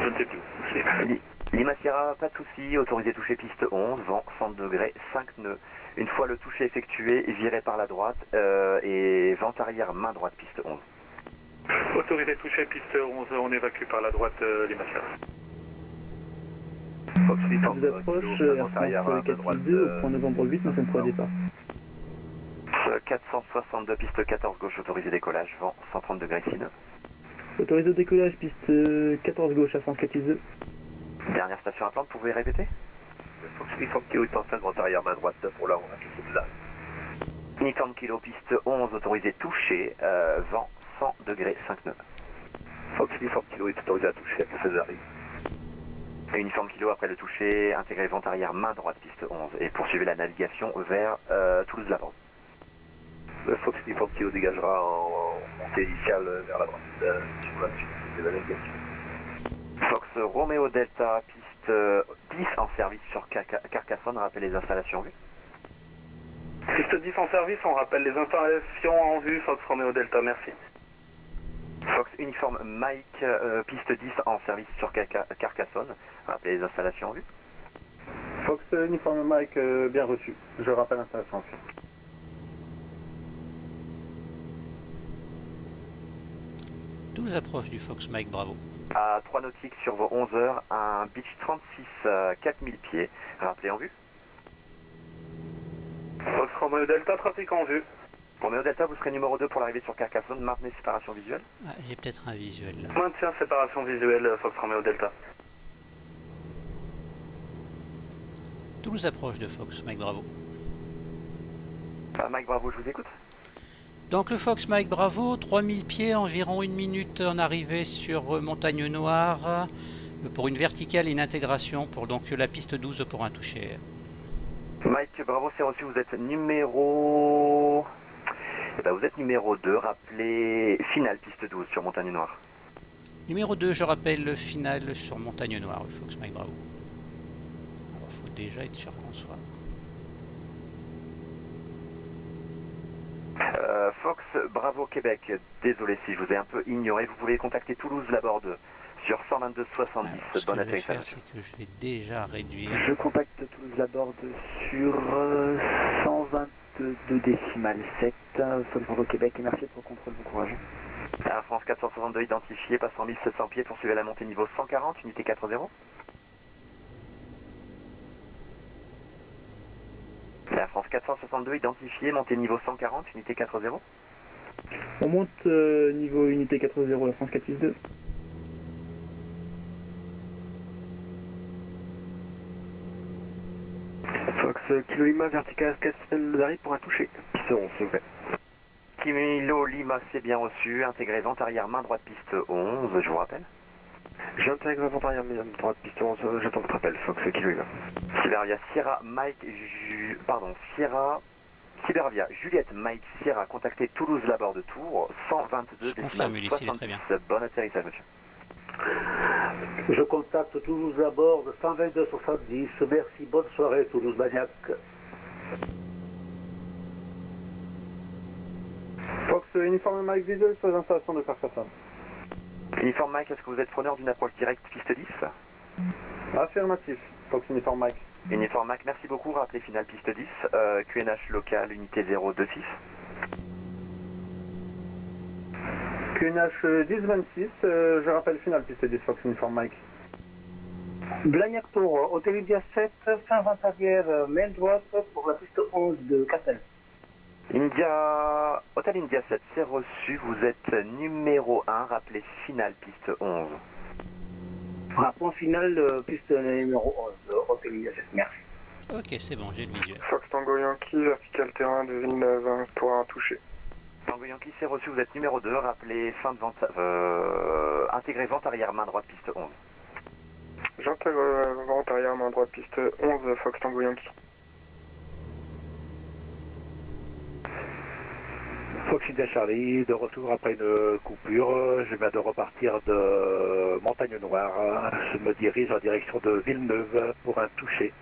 Je ne sais plus. Li- Lima Sierra, pas de souci, autorisé touché piste 11, vent 100 degrés, 5 nœuds. Une fois le toucher effectué, virez par la droite euh, et vent arrière main droite piste 11. Autorisé touché, piste 11, on évacue par la droite euh, Lima Sierra. Fox approche, euh, Air France 462 au point novembre 8, nous sommes pour le départ. Euh, 462 piste 14 gauche, autorisé décollage, vent 130 degrés 6 nœuds. Autorisé au décollage, piste euh, 14 gauche à 142. Dernière station Atlante, vous pouvez répéter? Fox Uniform Kilo 85, grand arrière main droite pour la là. Uniforme kilo piste 11, autorisé touché, euh, vent 100 degrés 5 nœuds. Fox Uniform Kilo est autorisé à toucher à. Et uniforme kilo après le toucher, intégrez vent arrière main droite piste 11 et poursuivez la navigation vers euh, Toulouse-la-Borde. Le Fox Uniform Kilo dégagera en, en montée initiale vers la droite euh, sur la suite de la navigation. Fox Romeo Delta, piste euh, 10 en service sur Carca- Carcassonne, rappelez les installations en vue. Piste 10 en service, on rappelle les installations en vue, Fox Romeo Delta, merci. Fox uniforme Mike, euh, piste 10 en service sur Carca- Carcassonne, rappelez les installations en vue. Fox uniforme Mike, euh, bien reçu. Je rappelle l'installation ensuite. Toulouse approche du Fox Mike Bravo. À 3 nautiques sur vos 11 heures, un Beach 36 euh, 4000 pieds, rappelez en vue? Fox Romeo Delta, trafic en vue. Romeo Delta, vous serez numéro 2 pour l'arrivée sur Carcassonne, maintenez séparation visuelle. Ah, J'ai peut-être un visuel là. Maintien séparation visuelle, Fox Romeo Delta. Toulouse approche de Fox Mike Bravo. Ah, Mike Bravo, je vous écoute. Donc le Fox Mike Bravo, 3000 pieds, environ une minute en arrivée sur euh, Montagne Noire euh, pour une verticale et une intégration pour donc la piste 12 pour un toucher. Mike Bravo, c'est reçu, vous êtes numéro... Eh ben, vous êtes numéro 2, rappelez finale piste 12 sur Montagne Noire. Numéro 2, je rappelle le final sur Montagne Noire, le Fox Mike Bravo. Il faut déjà être sûr qu'on soit. Euh, Fox Bravo Québec, désolé si je vous ai un peu ignoré, vous pouvez contacter Toulouse Laborde sur 122 70. Ce que je vais faire, c'est que je vais déjà réduire. Je contacte Toulouse Laborde sur euh, 122 décimales 7, Solvant au Québec, et merci pour le contrôle, bon courage. Air France 462 identifié, passant 1700 pieds, poursuivez la montée niveau 140, unité 4-0. Air France 462 identifié, montée niveau 140, unité 4-0. On monte euh, niveau unité 4-0, la France 462. Fox Kilo Lima, vertical Castelnaudary pour un toucher. Piste 11, s'il vous plaît. Kimilo Lima, c'est bien reçu. Intégré vent arrière, main droite, piste 11, je vous rappelle. J'intègre avant arrière, main droite, piste 11, j'attends votre appel, Fox Kilo. Siberia Sierra Mike, Ju- pardon, Sierra, Siberia Juliette Mike Sierra, contactez Toulouse Laborde Tour, 122 Je confirme, Ulysse, il est très bien. Bon atterrissage, monsieur. Je contacte Toulouse à bord 122 70. Merci, bonne soirée Toulouse Maniac. Fox uniforme Mike visuel sur les installations de Carcassonne. Uniforme Mike, est-ce que vous êtes preneur d'une approche directe piste 10 Affirmatif. Fox uniforme Mike. Uniforme Mike, merci beaucoup. Rappelez finale piste 10. Euh, QNH local, unité 026. QNH 1026, euh, je rappelle final piste 10 Fox uniforme Mike. Blagnac Tour, Hôtel India 7, fin vent arrière, euh, main droite pour la piste 11 de Castel. India, Hôtel India 7, c'est reçu. Vous êtes numéro 1. Rappelez finale piste 11. Rapport final, euh, piste numéro 11, euh, Hôtel India 7, merci. Ok, c'est bon, j'ai le visuel. Fox Tango Yankee, vertical terrain de Villeneuve pour un toucher. Tango Yankee, c'est reçu. Vous êtes numéro 2. Rappelez fin de vente. Euh, intégré vente arrière, main droite, piste 11. J'intègre euh, vent arrière, main droite, piste 11, Fox Tango Yankee. Fox India Charlie, de retour après une coupure. Je viens de repartir de Montagne Noire. Je me dirige en direction de Villeneuve pour un toucher.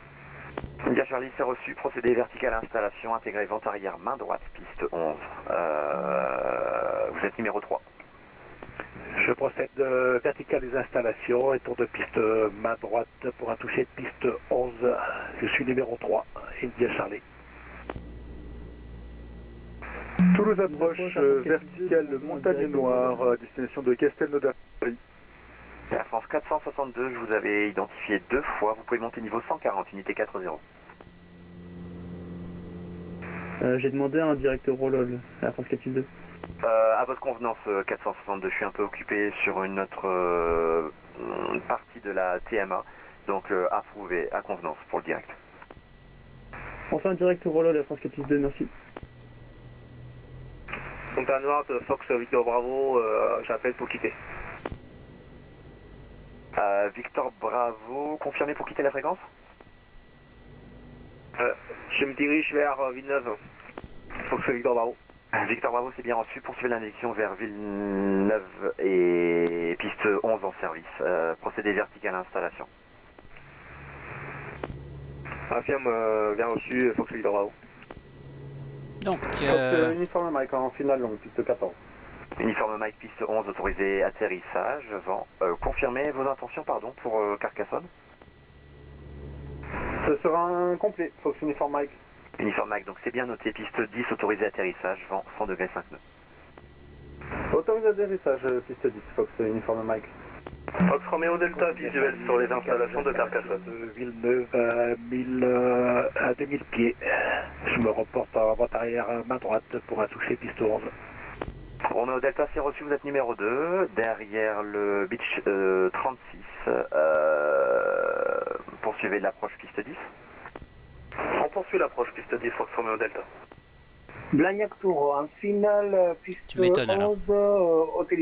India Charlie, c'est reçu. Procédé vertical installation, intégré vente arrière, main droite, piste 11. Euh, vous êtes numéro 3. Je procède de vertical des installations et tour de piste main droite pour un toucher de piste 11. Je suis numéro 3, India Charlie. Toulouse approche, euh, verticale montagne noire, euh, destination de Castelnaudary. Air France 462, je vous avais identifié deux fois. Vous pouvez monter niveau 140, unité 4-0. Euh, J'ai demandé à un directeur Rollol, Air France 462. Euh, à votre convenance, euh, 462, je suis un peu occupé sur une autre euh, partie de la TMA, donc euh, approuvé, à convenance pour le direct. Enfin, un directeur Rollol, Air France 462, merci. Montagne Noire, Fox Victor Bravo, euh, j'appelle pour quitter. Euh, Victor Bravo, confirmé pour quitter la fréquence? Euh, je me dirige vers Villeneuve. Fox Victor Bravo. Victor Bravo, c'est bien reçu. Poursuivez l'indirection vers Villeneuve et piste 11 en service. Procédé vertical installation. Affirme, euh, bien reçu, Fox Victor Bravo. Donc, Fox, euh, euh, uniforme Mike en finale longue, piste 14. Uniforme Mike, piste 11, autorisé atterrissage, vent. Euh, confirmez vos intentions, pardon, pour euh, Carcassonne? Ce sera un complet, Fox uniforme Mike. Uniforme Mike, donc c'est bien noté. Piste 10, autorisé atterrissage, vent 100 degrés 5 nœuds. Autorisé atterrissage, piste 10, Fox uniforme Mike. Fox Romeo Delta, visuel sur les installations de Carcassonne. De Villeneuve à, 1000, euh, à 2000 pieds. Je me reporte en vente arrière main droite pour un toucher piste 11. Romeo Delta, c'est reçu, vous êtes numéro 2, derrière le beach euh, 36. Euh, poursuivez l'approche piste 10. On poursuit l'approche piste 10, Fox Romeo Delta. Blagnac Tour en finale, euh, piste Tu m'étonnes, 11, alors. euh, Hôtel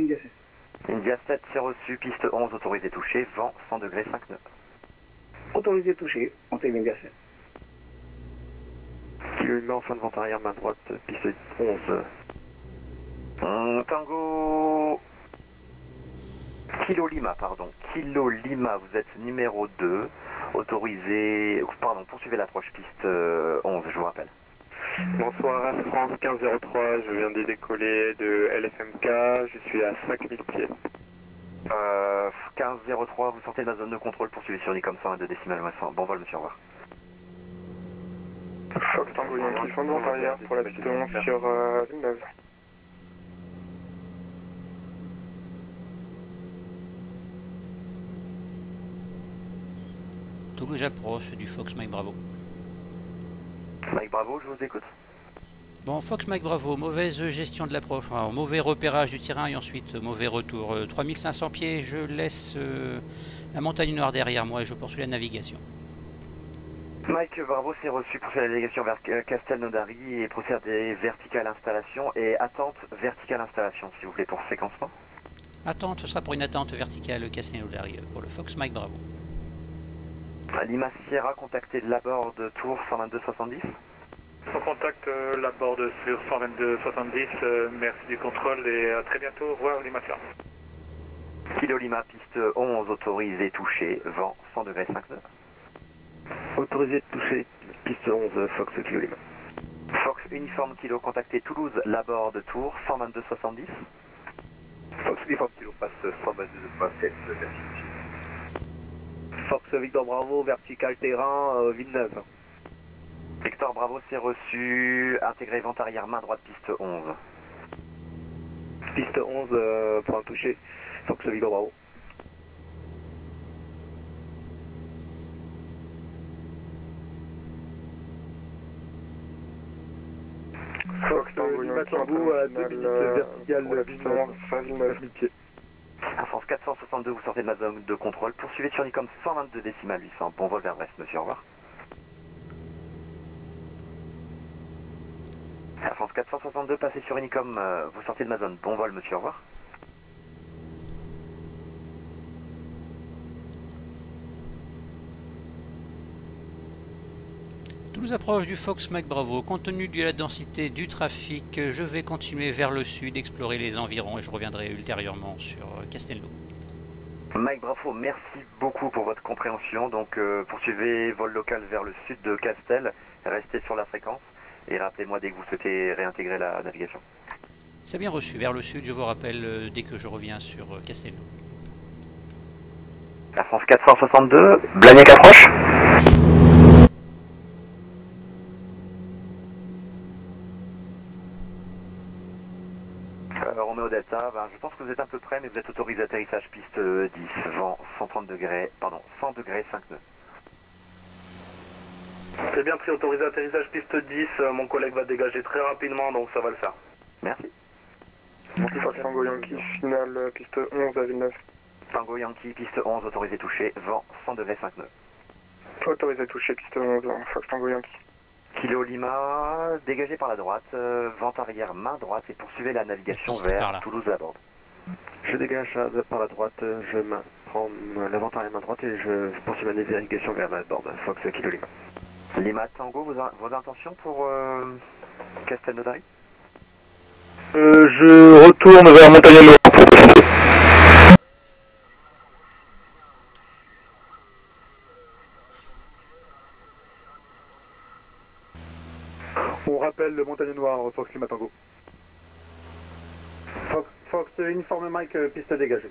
India 7. India 7, c'est reçu, piste 11, autorisé touché, vent 100 degrés 5 nœuds. Autorisé touché, Hôtel India 7. Kilo en fin de vente arrière, main droite, piste 11. Hum, Tango Kilo Lima, pardon. Kilo Lima, vous êtes numéro 2, autorisé... Pardon, poursuivez l'approche piste euh, 11, je vous rappelle. Bonsoir France 1503, je viens de décoller de LFMK, je suis à 5000 pieds. Euh, 1503, vous sortez de la zone de contrôle, poursuivez sur Unicom 122 décimales moins 100. Bon vol, monsieur, au revoir. Fox Tango Yankee, fin de vente arrière pour la piste 11 sur euh, Villeneuve. Toulouse approche du Fox Mike Bravo. Mike Bravo, je vous écoute. Bon, Fox Mike Bravo, mauvaise gestion de l'approche, Alors, mauvais repérage du terrain et ensuite euh, mauvais retour. Euh, 3500 pieds, je laisse euh, la montagne noire derrière moi et je poursuis la navigation. Mike Bravo, c'est reçu pour faire la délégation vers euh, Castelnaudary et procéder verticale installation et attente verticale installation, s'il vous plaît, pour séquencement. Attente, ce sera pour une attente verticale Castelnaudary euh, pour le Fox Mike Bravo. Lima Sierra, contactez Labord Tour 122-70. On contacte euh, la borde sur 122-70. euh, merci du contrôle et à très bientôt. Au revoir, Lima Sierra. Kilo Lima, piste 11, autorisé, touché, vent 100 degrés 5 nœuds. Autorisé de toucher, piste 11, Fox Kilo Lima. Fox Uniforme Kilo, contactez Toulouse, Labord Tour 122-70. Fox Uniforme Kilo passe 122.7, merci. Fox Victor Bravo, vertical terrain, euh, Villeneuve. Victor Bravo, c'est reçu, intégré vente arrière, main droite, piste 11. Piste 11 euh, pour un toucher, Fox Victor Bravo. Fox Tango Lima Yankee, Tango à en 2 minutes, finale, verticale, pour la piste Villeneuve. 11, fin Villeneuve. 9000 pieds. Air France 462, vous sortez de la zone de contrôle, poursuivez sur Unicom 122 décimales 800. Bon vol vers Brest, monsieur, au revoir. Air France 462, passez sur Unicom, euh, vous sortez de ma zone. Bon vol, monsieur, au revoir. Toulouse approche du Fox Mike Bravo. Compte tenu de la densité du trafic, je vais continuer vers le sud, explorer les environs et je reviendrai ultérieurement sur Castelnau. Mike Bravo, merci beaucoup pour votre compréhension. Donc euh, poursuivez vol local vers le sud de Castel, restez sur la fréquence et rappelez-moi dès que vous souhaitez réintégrer la navigation. C'est bien reçu, vers le sud, je vous rappelle euh, dès que je reviens sur euh, Castelnau. La France 462, Blagnac approche. Roméo Delta, ben, je pense que vous êtes un peu près, mais vous êtes autorisé atterrissage piste 10, vent 130 degrés, pardon, 100 degrés 5 nœuds. C'est bien pris, autorisé atterrissage piste 10, euh, mon collègue va dégager très rapidement, donc ça va le faire. Merci. Tango Yankee, finale euh, piste 11 à Villeneuve. Tango Yankee, piste 11, autorisé touché, vent 100 degrés 5 nœuds. Autorisé touché, piste 11, Fox Tango Yankee. Kilo Lima, dégagé par la droite, euh, vent arrière main droite et poursuivez la navigation vers. Toulouse à bord. Je dégage euh, par la droite, euh, je prends euh, l'avant arrière main droite et je poursuis ma navigation vers la bord. Fox Kilo Lima. Lima Tango, vos, vos intentions pour euh, Castelnaudary? Euh, je retourne vers Montagnano pour descendre. Rappelle le Montagne Noir, Fox Lima Tango. Fox, Fox uniforme Mike, euh, piste dégagée.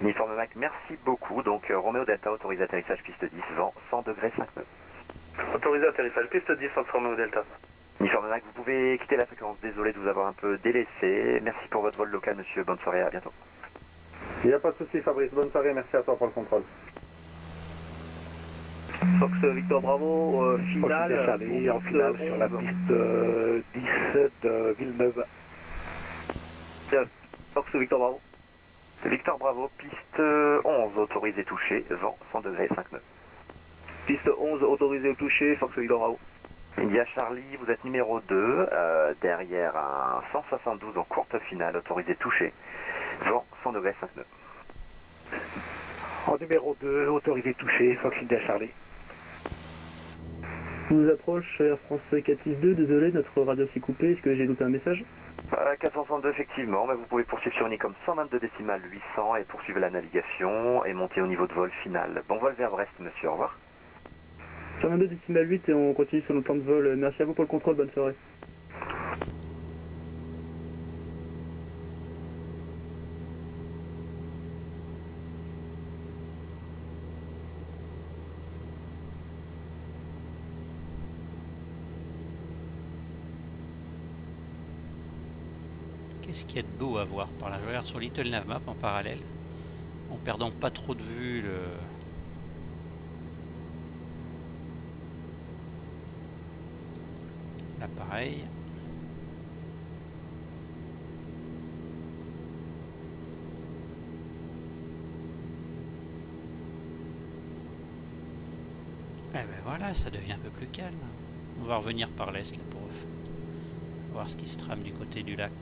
Uniforme Mac, merci beaucoup. Donc euh, Roméo Delta, autorisé atterrissage piste 10, vent 100 degrés 5 nœuds. Autorisé atterrissage piste 10, Fox Romeo Delta. Uniforme Mac, vous pouvez quitter la fréquence. Désolé de vous avoir un peu délaissé. Merci pour votre vol local, monsieur. Bonne soirée, à bientôt. Il n'y a pas de souci, Fabrice. Bonne soirée. Merci à toi pour le contrôle. Fox Victor Bravo, euh, finale. Charlie, en finale sur la piste euh, 10 de Villeneuve. Fox Victor Bravo. Victor Bravo, piste euh, 11, autorisé touché, vent 100 degrés 5 nœuds. Piste 11 autorisé au toucher, Fox Victor Bravo. India Charlie, vous êtes numéro 2, euh, derrière un 172 en courte finale, autorisé touché, vent 100 degrés 5 nœuds. En numéro 2, autorisé touché, Fox India Charlie. Toulouse approche, Air France 462, désolé, notre radio s'est coupée, est-ce que j'ai loupé un message? Euh, 462 effectivement, mais vous pouvez poursuivre sur Unicom 122 décimales 800 et poursuivre la navigation et monter au niveau de vol final. Bon vol vers Brest, monsieur, au revoir. 122 décimal 8 et on continue sur notre plan de vol. Merci à vous pour le contrôle, bonne soirée. A de beau à voir par là Je regarde sur Little Navmap en parallèle, en perdant pas trop de vue le... l'appareil. Eh ben voilà, ça devient un peu plus calme. On va revenir par l'est là pour voir ce qui se trame du côté du lac.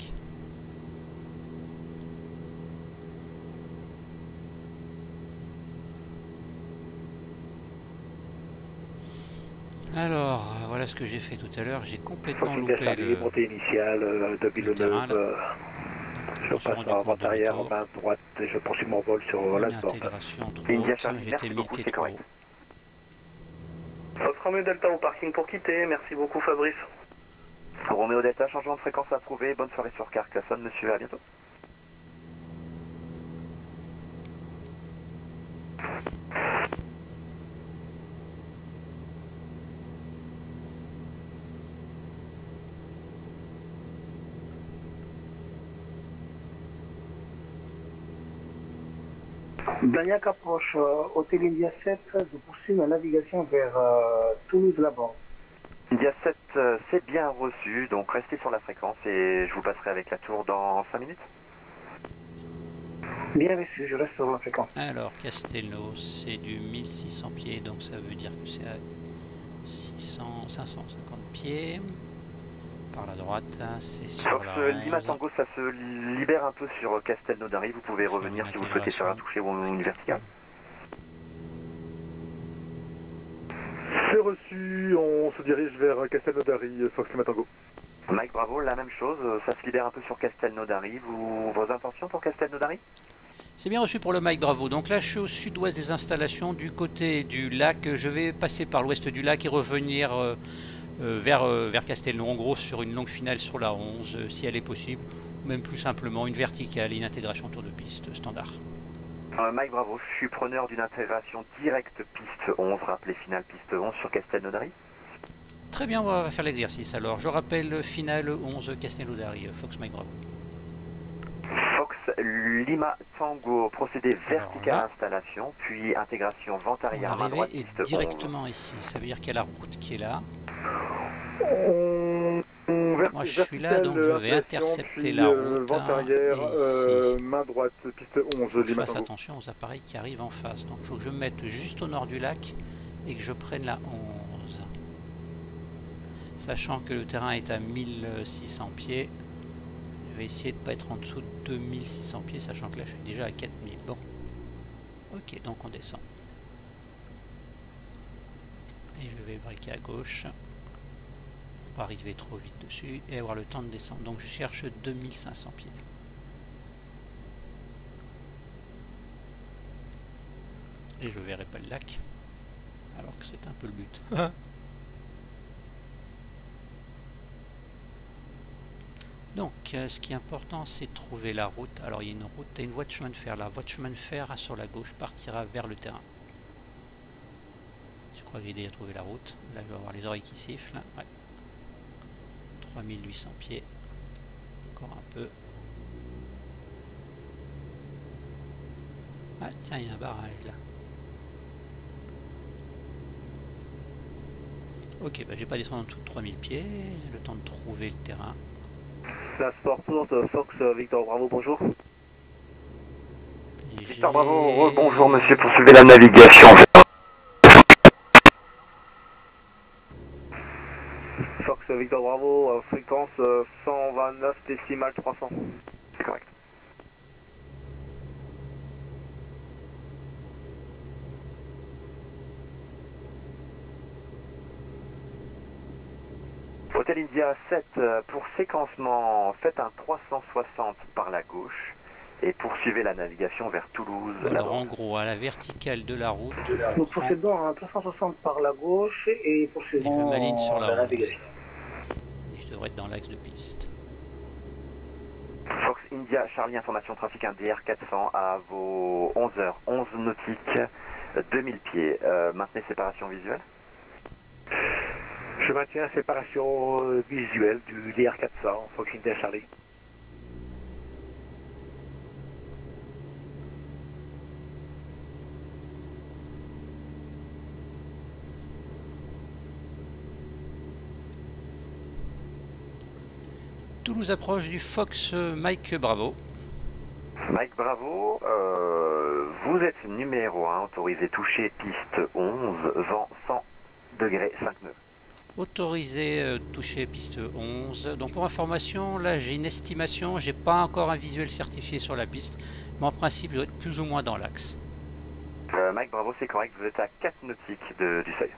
Ce que j'ai fait tout à l'heure. J'ai complètement India loupé le... montée initiale euh, de Villeneuve. euh, Je passe en vente arrière, retour. main droite et je poursuis mon vol sur la Charlie, j'étais c'est trop correct. haut. Fox Romeo Delta au parking pour quitter, merci beaucoup Fabrice. Roméo Delta, changement de fréquence approuvé. Bonne soirée sur Carcassonne, monsieur, à bientôt. Blagnac approche euh, Hôtel India 7, je poursuis ma navigation vers euh, Toulouse-Laborde. India 7, euh, c'est bien reçu, donc restez sur la fréquence et je vous passerai avec la tour dans 5 minutes. Bien reçu, je reste sur la fréquence. Alors, Castelnau, c'est du 1600 pieds, donc ça veut dire que c'est à 600, 550 pieds. Par la droite, hein, c'est sur Fox la euh, Lima 11. Tango, ça se libère un peu sur Castelnaudary. Vous pouvez revenir si vous souhaitez faire un toucher ou une verticale. C'est reçu, on se dirige vers Castelnaudary, Fox Lima Tango. Mike Bravo, la même chose, ça se libère un peu sur Castelnaudary. Vous, vos intentions pour Castelnaudary? C'est bien reçu pour le Mike Bravo. Donc là, je suis au sud-ouest des installations, du côté du lac. Je vais passer par l'ouest du lac et revenir euh, euh, vers, euh, vers Castelnau, en gros sur une longue finale sur la 11, si elle est possible. Ou même plus simplement une verticale et une intégration tour de piste standard. Mike Bravo, je suis preneur d'une intégration directe piste 11, rappelez finale piste 11 sur Castelnaudary. Très bien, on va faire l'exercice alors. Je rappelle finale 11 Castelnaudary, Fox Mike Bravo. Fox Lima Tango, procédé vertical installation, puis intégration vent arrière main droite, piste directement ici, ça veut dire qu'il y a la route qui est là. Moi je suis là donc je vais intercepter la route. Vent hein, arrière, euh, main droite, piste 11, Faut que je fasse attention aux appareils qui arrivent en face. Donc il faut que je me mette juste au nord du lac et que je prenne la 11. Sachant que le terrain est à 1600 pieds, je vais essayer de ne pas être en dessous de 2600 pieds, sachant que là je suis déjà à 4000. Bon. Ok, donc on descend. Et je vais briquer à gauche pas arriver trop vite dessus et avoir le temps de descendre. Donc je cherche 2500 pieds. Et je verrai pas le lac, alors que c'est un peu le but. Donc, euh, ce qui est important, c'est de trouver la route. Alors, il y a une route, a une voie de chemin de fer. La voie de chemin de fer sur la gauche partira vers le terrain. Je crois que j'ai déjà trouvé la route? Là, je vais avoir les oreilles qui sifflent. Ouais. 3800 pieds. Encore un peu. Ah, tiens, il y a un barrage là. Ok, bah, je vais pas descendre en dessous de 3000 pieds. J'ai le temps de trouver le terrain. La Sport Tour de Fox euh, Victor Bravo, bonjour. Victor Bravo, bonjour monsieur, poursuivez la navigation. Fox euh, Victor Bravo, euh, fréquence euh, 129 décimales 300. C'est correct. Hôtel India 7, euh, pour séquencement, faites un 360 par la gauche et poursuivez la navigation vers Toulouse. la Alors, en gros, à la verticale de la route, Nous procédons à 360 par la gauche et poursuivons la la route. navigation. Être dans l'axe de piste. Fox India Charlie Information Trafic un DR400 à vos 11h, 11 nautiques, euh, 2000 pieds. Euh, maintenez séparation visuelle. Je maintiens la séparation euh, visuelle du DR400, Fox India Charlie. Toulouse approche du Fox euh, Mike Bravo. Mike Bravo, euh, vous êtes numéro 1, autorisé toucher piste 11, vent 100 degrés 5 nœuds. Autorisé euh, toucher piste 11. Donc pour information, là j'ai une estimation, j'ai pas encore un visuel certifié sur la piste, mais en principe je dois être plus ou moins dans l'axe. Euh, Mike Bravo, c'est correct, vous êtes à 4 nautiques de- du seuil.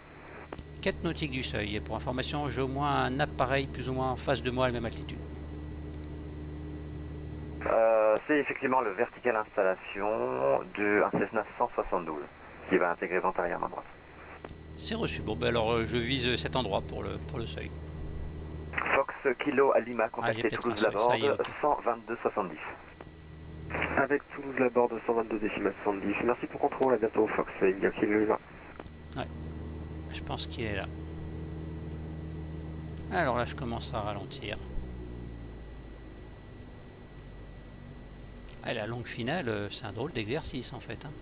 4 nautiques du seuil. Et pour information, j'ai au moins un appareil plus ou moins en face de moi à la même altitude. Euh, c'est effectivement le vertical installation de un Cessna 172 qui va intégrer vent arrière main droite. C'est reçu. Bon ben alors euh, je vise cet endroit pour le, pour le seuil. Fox Kilo à Lima, Ah, contactez peut-être Toulouse un seuil, ça y est, Laborde, ok. 122 70. Avec Toulouse Laborde 122 décimales 70. Merci pour le contrôle, à bientôt Fox India Kilo Lima. Je pense qu'il est là. Alors là je commence à ralentir. Ah, la longue finale, euh, c'est un drôle d'exercice en fait. hein.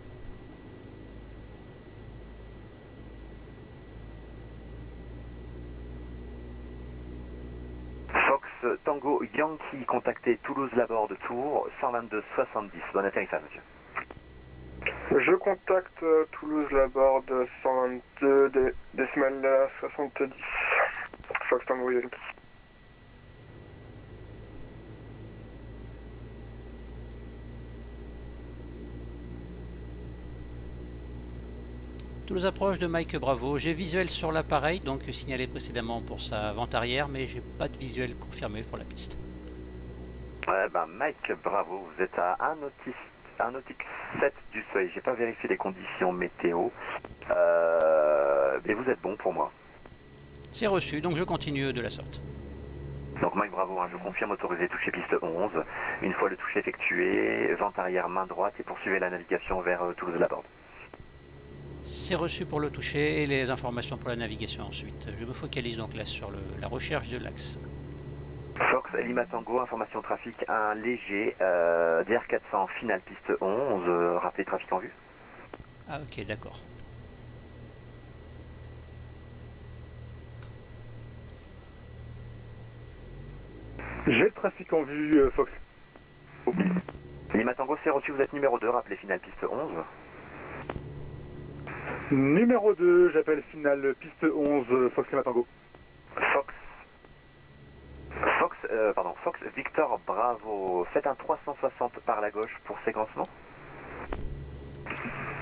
Fox Tango Yankee, contactez Toulouse Laborde Tour, 122 70. Bon atterrissage, monsieur. Je contacte euh, Toulouse Laborde 122 dé- décimales 70. Fox Tango Yankee. Toulouse approche de Mike Bravo. J'ai visuel sur l'appareil, donc signalé précédemment pour sa vente arrière, mais j'ai pas de visuel confirmé pour la piste. Ouais, ben Mike Bravo, vous êtes à 1 nautique, 1 nautique 7 du seuil. J'ai pas vérifié les conditions météo, euh, mais vous êtes bon pour moi. C'est reçu, donc je continue de la sorte. Donc Mike Bravo, hein, je confirme autorisé toucher piste 11. Une fois le toucher effectué, vente arrière main droite et poursuivez la navigation vers euh, Toulouse-la-Borde. C'est reçu pour le toucher et les informations pour la navigation ensuite. Je me focalise donc là sur le- la recherche de l'axe. Fox Lima Tango, information trafic, un léger euh, DR400 finale piste 11, euh, rappelez trafic en vue. Ah ok, d'accord. J'ai le trafic en vue, euh, Fox. Lima Tango, c'est reçu, vous êtes numéro 2, rappelez finale piste 11. Numéro 2, j'appelle finale piste 11, euh, Fox Lima Tango. Fox. Fox, euh, pardon, Fox Victor Bravo, faites un 360 par la gauche pour séquencement.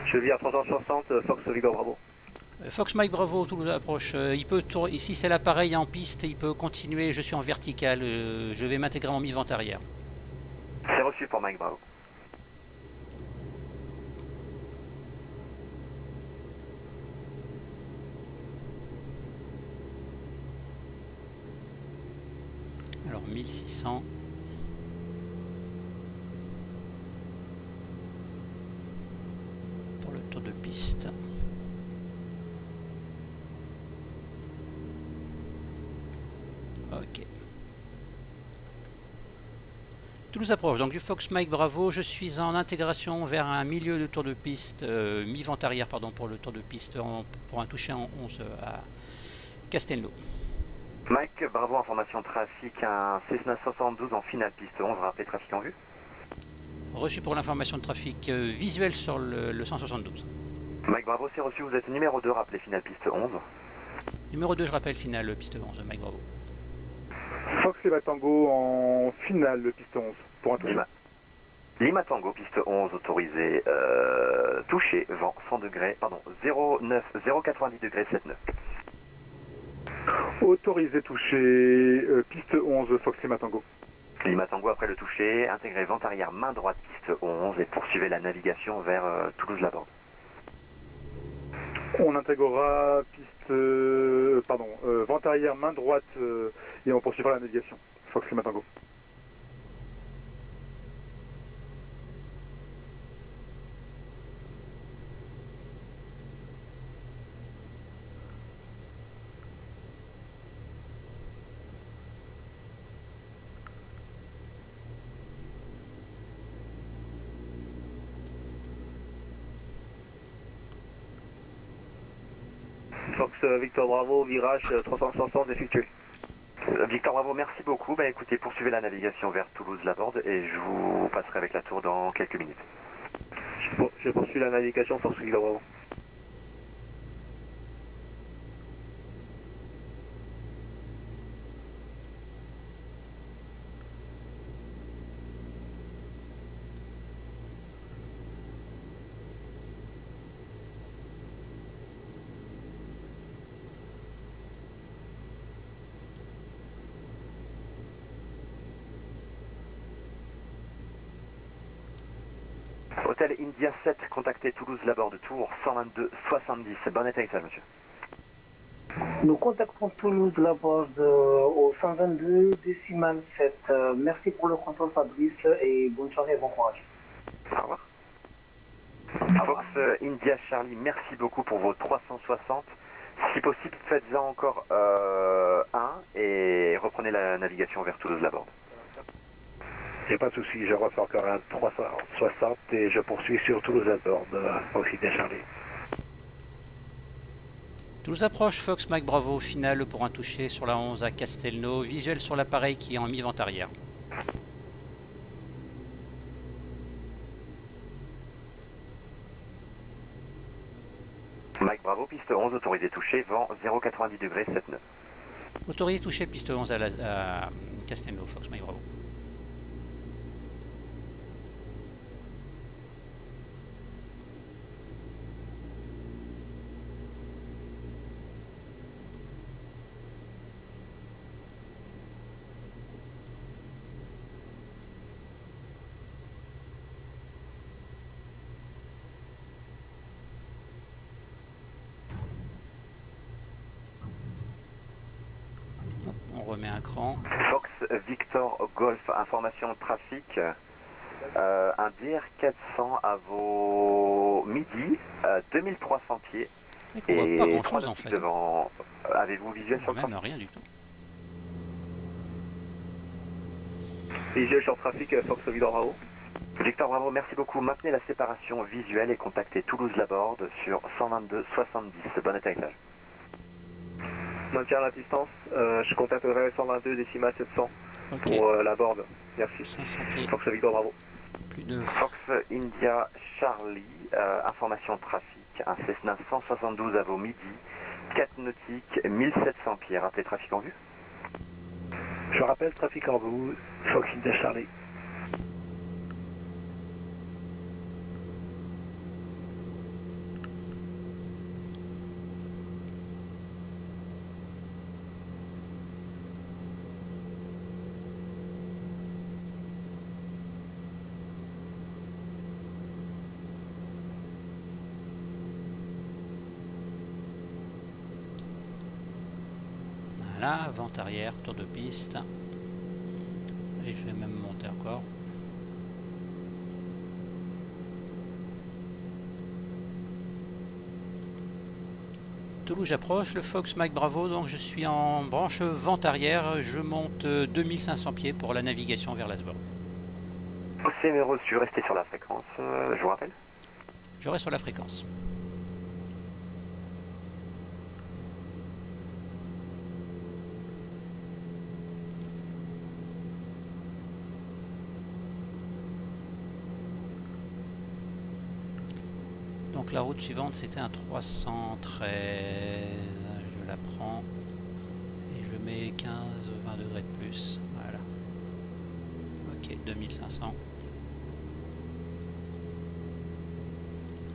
Je vis à 360, euh, Fox Victor Bravo. Euh, Fox Mike Bravo, Toulouse approche. Euh, il peut tour- Ici c'est l'appareil en piste, il peut continuer. Je suis en vertical. je vais m'intégrer en mi-vente arrière. C'est reçu pour Mike Bravo. Alors 1600. Pour le tour de piste. Ok. Toulouse approche, donc du Fox Mike Bravo, je suis en intégration vers un milieu de tour de piste, euh, mi-vente arrière pardon, pour le tour de piste pour un toucher en 11 à Castelnau. Mike Bravo, information trafic, un Cessna 72 en finale piste 11, rappelez trafic en vue. Reçu pour l'information de trafic euh, visuel sur le, le 172. Mike Bravo, c'est reçu, vous êtes numéro 2, rappelez finale piste 11. Numéro 2, je rappelle, finale piste 11, Mike Bravo. Fox Lima Tango en finale piste 11, pour un toucher. Lima. Lima Tango, piste 11, autorisé, euh, touché, vent 100 degrés, pardon, 0,9, 0,90 degrés 7,9. Autorisé touché, euh, piste 11, Fox Lima Tango. Lima Tango après le toucher, intégrez vente arrière main droite piste 11 et poursuivez la navigation vers euh, Toulouse-la-Borde. On intégrera piste, euh, pardon, vente arrière, main droite, et on poursuivra la navigation. Fox Lima Tango. Fox euh, Victor Bravo, virage euh, 360 effectué. Euh, Victor Bravo, merci beaucoup. Bah écoutez, poursuivez la navigation vers Toulouse-la-Borde et je vous passerai avec la tour dans quelques minutes. Je Je poursuis la navigation Fox Victor Bravo. Hôtel India 7, contactez Toulouse-la-Borde Tour 122 70. Bon atterrissage, monsieur. Nous contactons Toulouse la euh, au 122 décimal 7. Euh, merci pour le contrôle Fabrice et bonne soirée et bon courage. Au revoir. Fox euh, India Charlie, merci beaucoup pour vos 360. Si possible, faites-en encore euh, un et reprenez la navigation vers Toulouse-la-Borde. Il n'y a pas de souci, je refais encore un 360 et je poursuis sur Toulouse-la-Borde, euh, aussi bien Charlie. Toulouse approche, Fox Mike Bravo, finale pour un toucher sur la 11 à Castelnau, visuel sur l'appareil qui est en mi-vente arrière. Mike Bravo, piste 11, autorisé touché, vent 0,90 degrés 7,9. Autorisé toucher piste 11 à, la- à Castelnau, Fox Mike Bravo. Remets un cran. Fox Victor Golf, information trafic. Euh, un DR400 à vos midi, euh, 2300 pieds. Et qu'on voit pas grand chose en fait. devant. Avez-vous visuel sur le Même trafic rien du tout. Visuel sur trafic, euh, Fox Victor Bravo. Victor Bravo, merci beaucoup. Maintenez la séparation visuelle et contactez Toulouse Laborde sur 122 70. Bon atterrissage. Maintiens la distance, euh, je contacterai 122 décimal 700 Ok. pour euh, la board. Merci. 500 pieds. Fox Victor Bravo. Plus de Fox India Charlie, euh, information trafic. Un Cessna 172 à vos midi. 4 nautiques, 1700 pieds. Rappelez trafic en vue. Je rappelle, trafic en vous, Fox India Charlie. Vente arrière, tour de piste. Et je vais même monter encore. Toulouse j'approche, le Fox Mike Bravo, donc je suis en branche vente arrière, je monte euh, 2500 pieds pour la navigation vers l'Asbord. OCM reçu, restez sur la fréquence, euh, je vous rappelle? Je reste sur la fréquence. Donc la route suivante c'était un 313, je la prends et je mets 15-20 degrés de plus, voilà. Ok, 2500.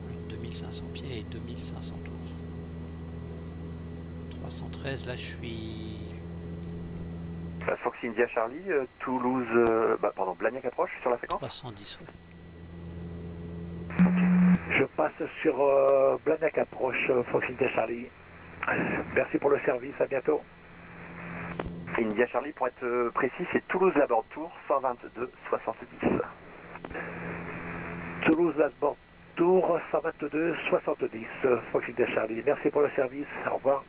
Alors, 2500 pieds et 2500 tours. 313, là je suis... Fox India Charlie, euh, Toulouse, euh, bah, pardon, Blagnac approche sur la fréquence? 310, ouais. Passe sur euh, Blagnac Approche, euh, Fox India Charlie. Merci pour le service, à bientôt. India Charlie, pour être euh, précis, c'est Toulouse Laborde Tour 122 70. Toulouse Lasbord Tour 122 70, euh, Fox India Charlie. Merci pour le service, au revoir.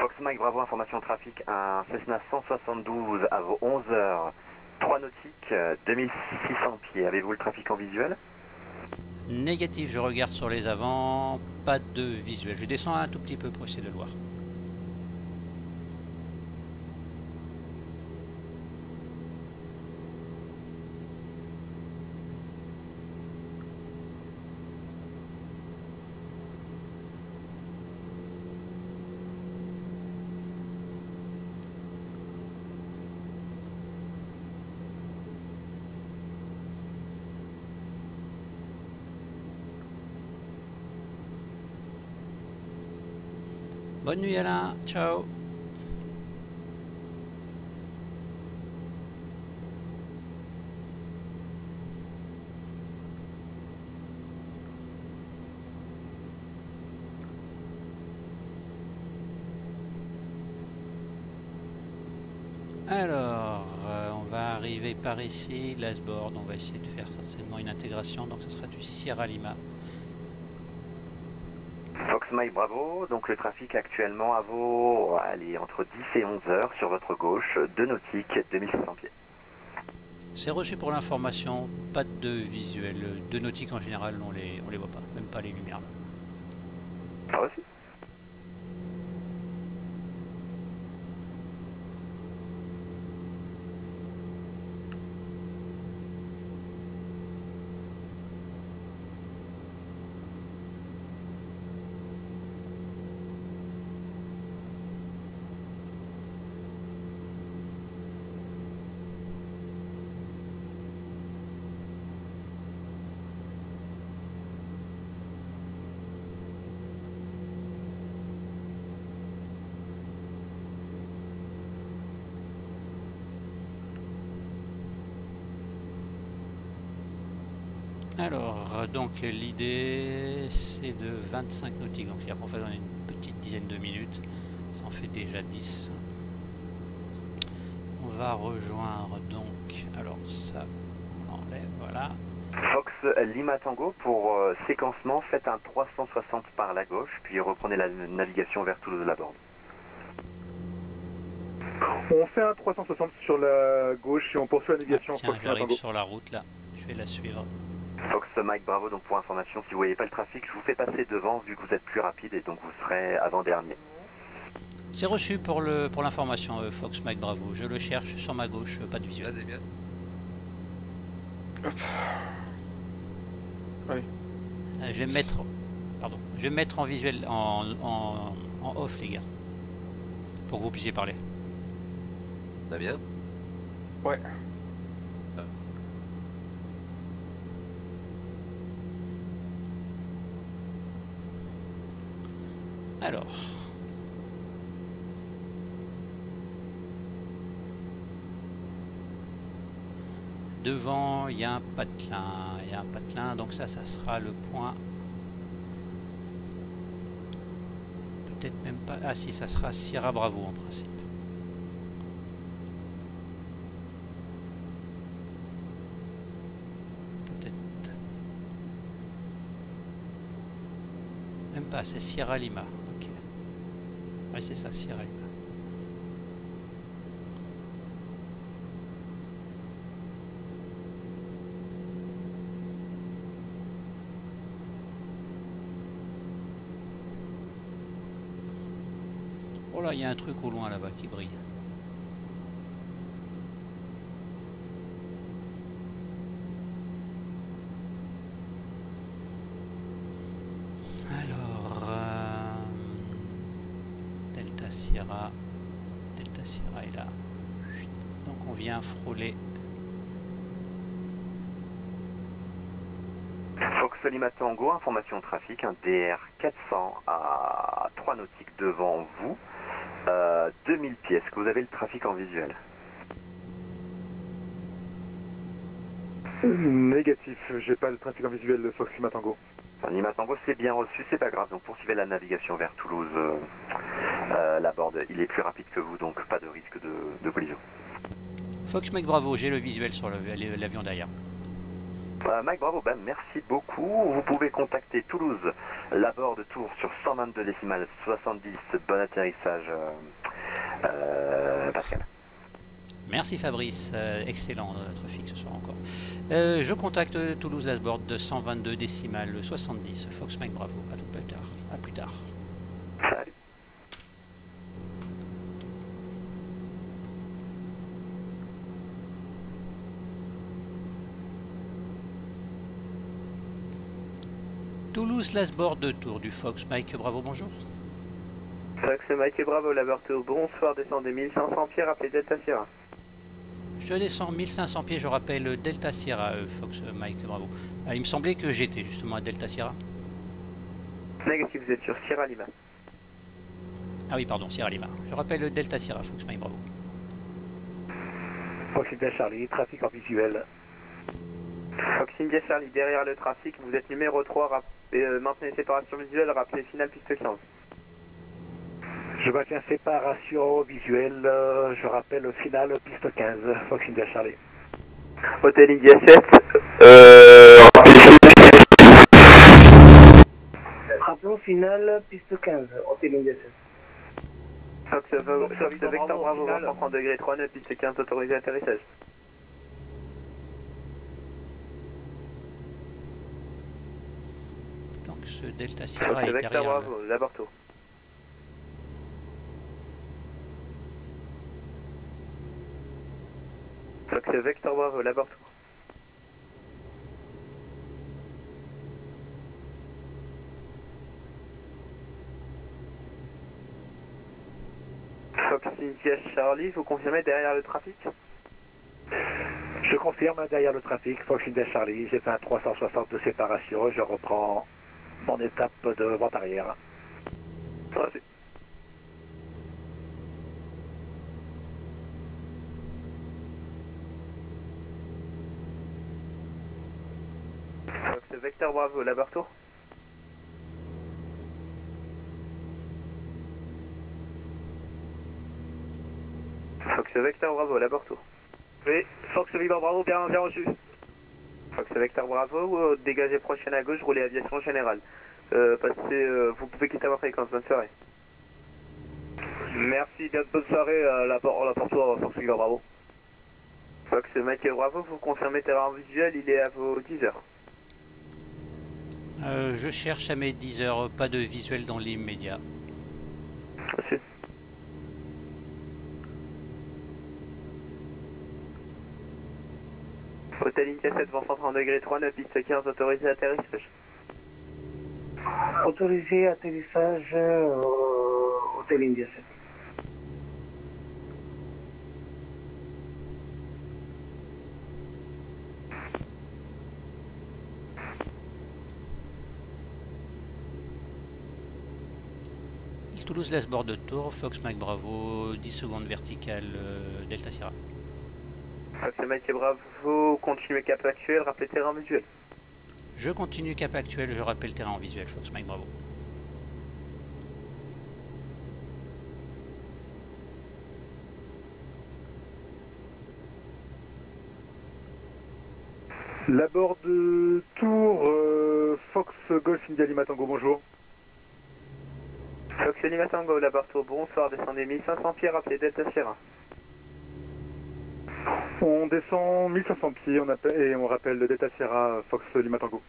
Fox Bravo, information trafic, un Cessna 172 à vos 11h, 3 nautiques, euh, 2600 pieds. Avez-vous le trafic en visuel Négatif, je regarde sur les avants, pas de visuel. Je descends un tout petit peu pour essayer de le voir. Bonne nuit Alain, ciao. Alors, euh, on va arriver par ici, Lasboard, on va essayer de faire certainement une intégration, donc ce sera du Sierra Lima. Mike, bravo. Donc le trafic actuellement à vos, allez, entre 10 et 11 heures sur votre gauche, 2 nautiques, 2500 pieds. C'est reçu pour l'information, pas de visuel. De nautiques en général, on les, on les voit pas, même pas les lumières. Reçu. Donc l'idée c'est de 25 nautiques, donc c'est-à-dire qu'en fait on a une petite dizaine de minutes, ça en fait déjà 10. On va rejoindre donc, alors ça on enlève, voilà. Fox Lima Tango pour euh, séquencement, faites un 360 par la gauche, puis reprenez la navigation vers Toulouse la borde. On fait un 360 sur la gauche et on poursuit la navigation. Ah, tiens, j'arrive sur la route là, je vais la suivre. Mike Bravo, donc pour information, si vous voyez pas le trafic, je vous fais passer devant vu que vous êtes plus rapide et donc vous serez avant-dernier. C'est reçu pour le pour l'information euh, Fox Mike Bravo. Je le cherche sur ma gauche, euh, pas de visuel. Là, bien. Oui. Euh, je vais me mettre pardon, je vais me mettre en visuel en, en, en off les gars. Pour que vous puissiez parler. Ça bien Ouais. Alors. Devant, il y a un patelin. Il y a un patelin, donc ça, ça sera le point. Peut-être même pas. Ah si, ça sera Sierra Bravo en principe. Peut-être. Même pas, c'est Sierra Lima. C'est Lima. Oh là, il y a un truc au loin là-bas qui brille. Alors, euh, Delta Sierra, Delta Sierra est là. Donc on vient frôler. Fox Lima Tango, information trafic, un DR 400 à 3 nautiques devant vous. Euh, 2000 pieds, est-ce que vous avez le trafic en visuel Négatif, j'ai pas le trafic en visuel de Fox Lima Tango. Enfin, Lima Tango, c'est bien reçu, c'est pas grave, donc poursuivez la navigation vers Toulouse. euh, euh, la borde, il est plus rapide que vous, donc pas de risque de, de collision. Fox Mike Bravo, j'ai le visuel sur l'avion derrière. Euh, Mike, bravo, ben, merci beaucoup. Vous pouvez contacter Toulouse, la borde tour sur 122 décimales 70. Bon atterrissage, euh, euh, Pascal. Merci Fabrice, euh, excellent trafic ce soir encore. Je contacte Toulouse Lasboard de 122 décimales 70, Fox Mike Bravo, à tout plus tard. À plus tard. Salut. Toulouse Lasboard de Tour du Fox Mike Bravo, bonjour. Fox Mike et Bravo, Laborto, bonsoir, descendez 1500 pieds, rappelez Delta Sierra. Je descends 1500 pieds, je rappelle Delta Sierra, euh, Fox Mike Bravo. Ah, il me semblait que j'étais justement à Delta Sierra. Négatif, vous êtes sur Sierra Lima. Ah oui, pardon, Sierra Lima. Je rappelle Delta Sierra, Fox Mike Bravo. Fox India Charlie, trafic en visuel. Fox India Charlie, derrière le trafic, vous êtes numéro 3, euh, maintenez séparation visuelle, rappelez finale piste 15. Je maintiens séparation visuelle, euh, je rappelle finale piste 15, Fox India Charlie. Hôtel India 7, euh, Rappelons final, piste 15, Hôtel India 7. Fox, Fox, Fox Vector Bravo, 30 degrés 3 nœuds, piste 15 autorisé atterrissage. Delta Sierra Fox est derrière. le- Bravo, Laborto. Fox Vector Bravo, Laborto. Fox India Charlie, vous confirmez derrière le trafic? Je confirme derrière le trafic, Fox India Charlie, j'ai fait un 360 de séparation, je reprends mon étape de vente arrière. Reçu. Vector Bravo, Laborto. Fox Vector Bravo, Laborto. Oui, Fox Victor Bravo, bien, bien reçu. Fox Vector Bravo, euh, dégagez prochaine à gauche, roulez aviation générale. Euh, passez, euh, vous pouvez quitter ma fréquence, bonne soirée. Merci, bien bonne soirée, la, por- la porte Fox Victor Bravo. Fox Mike Bravo, vous confirmez terrain visuel, il est à vos 10 heures. Euh, je cherche à mes 10 heures, pas de visuel dans l'immédiat. Reçu. Hôtel India 7, vent 130 degrés 3, 9 piste 15, autorisé atterrissage. Autorisé atterrissage euh, Hôtel India 7. Toulouse laisse bord de tour, Fox Mac Bravo, 10 secondes verticales, euh, Delta Sierra. Fox Mike Bravo, continuez cap actuel, rappelez terrain visuel. Je continue cap actuel, je rappelle terrain en visuel, Fox Mike Bravo. Labord de Tour, euh, Fox Golf India Lima Tango, bonjour. Fox Lima Tango, Laborto, bonsoir, descendez 1500 pieds, rappelez Delta Sierra. On descend 1500 pieds on appelle, et on rappelle le Delta Sierra Fox Lima Tango.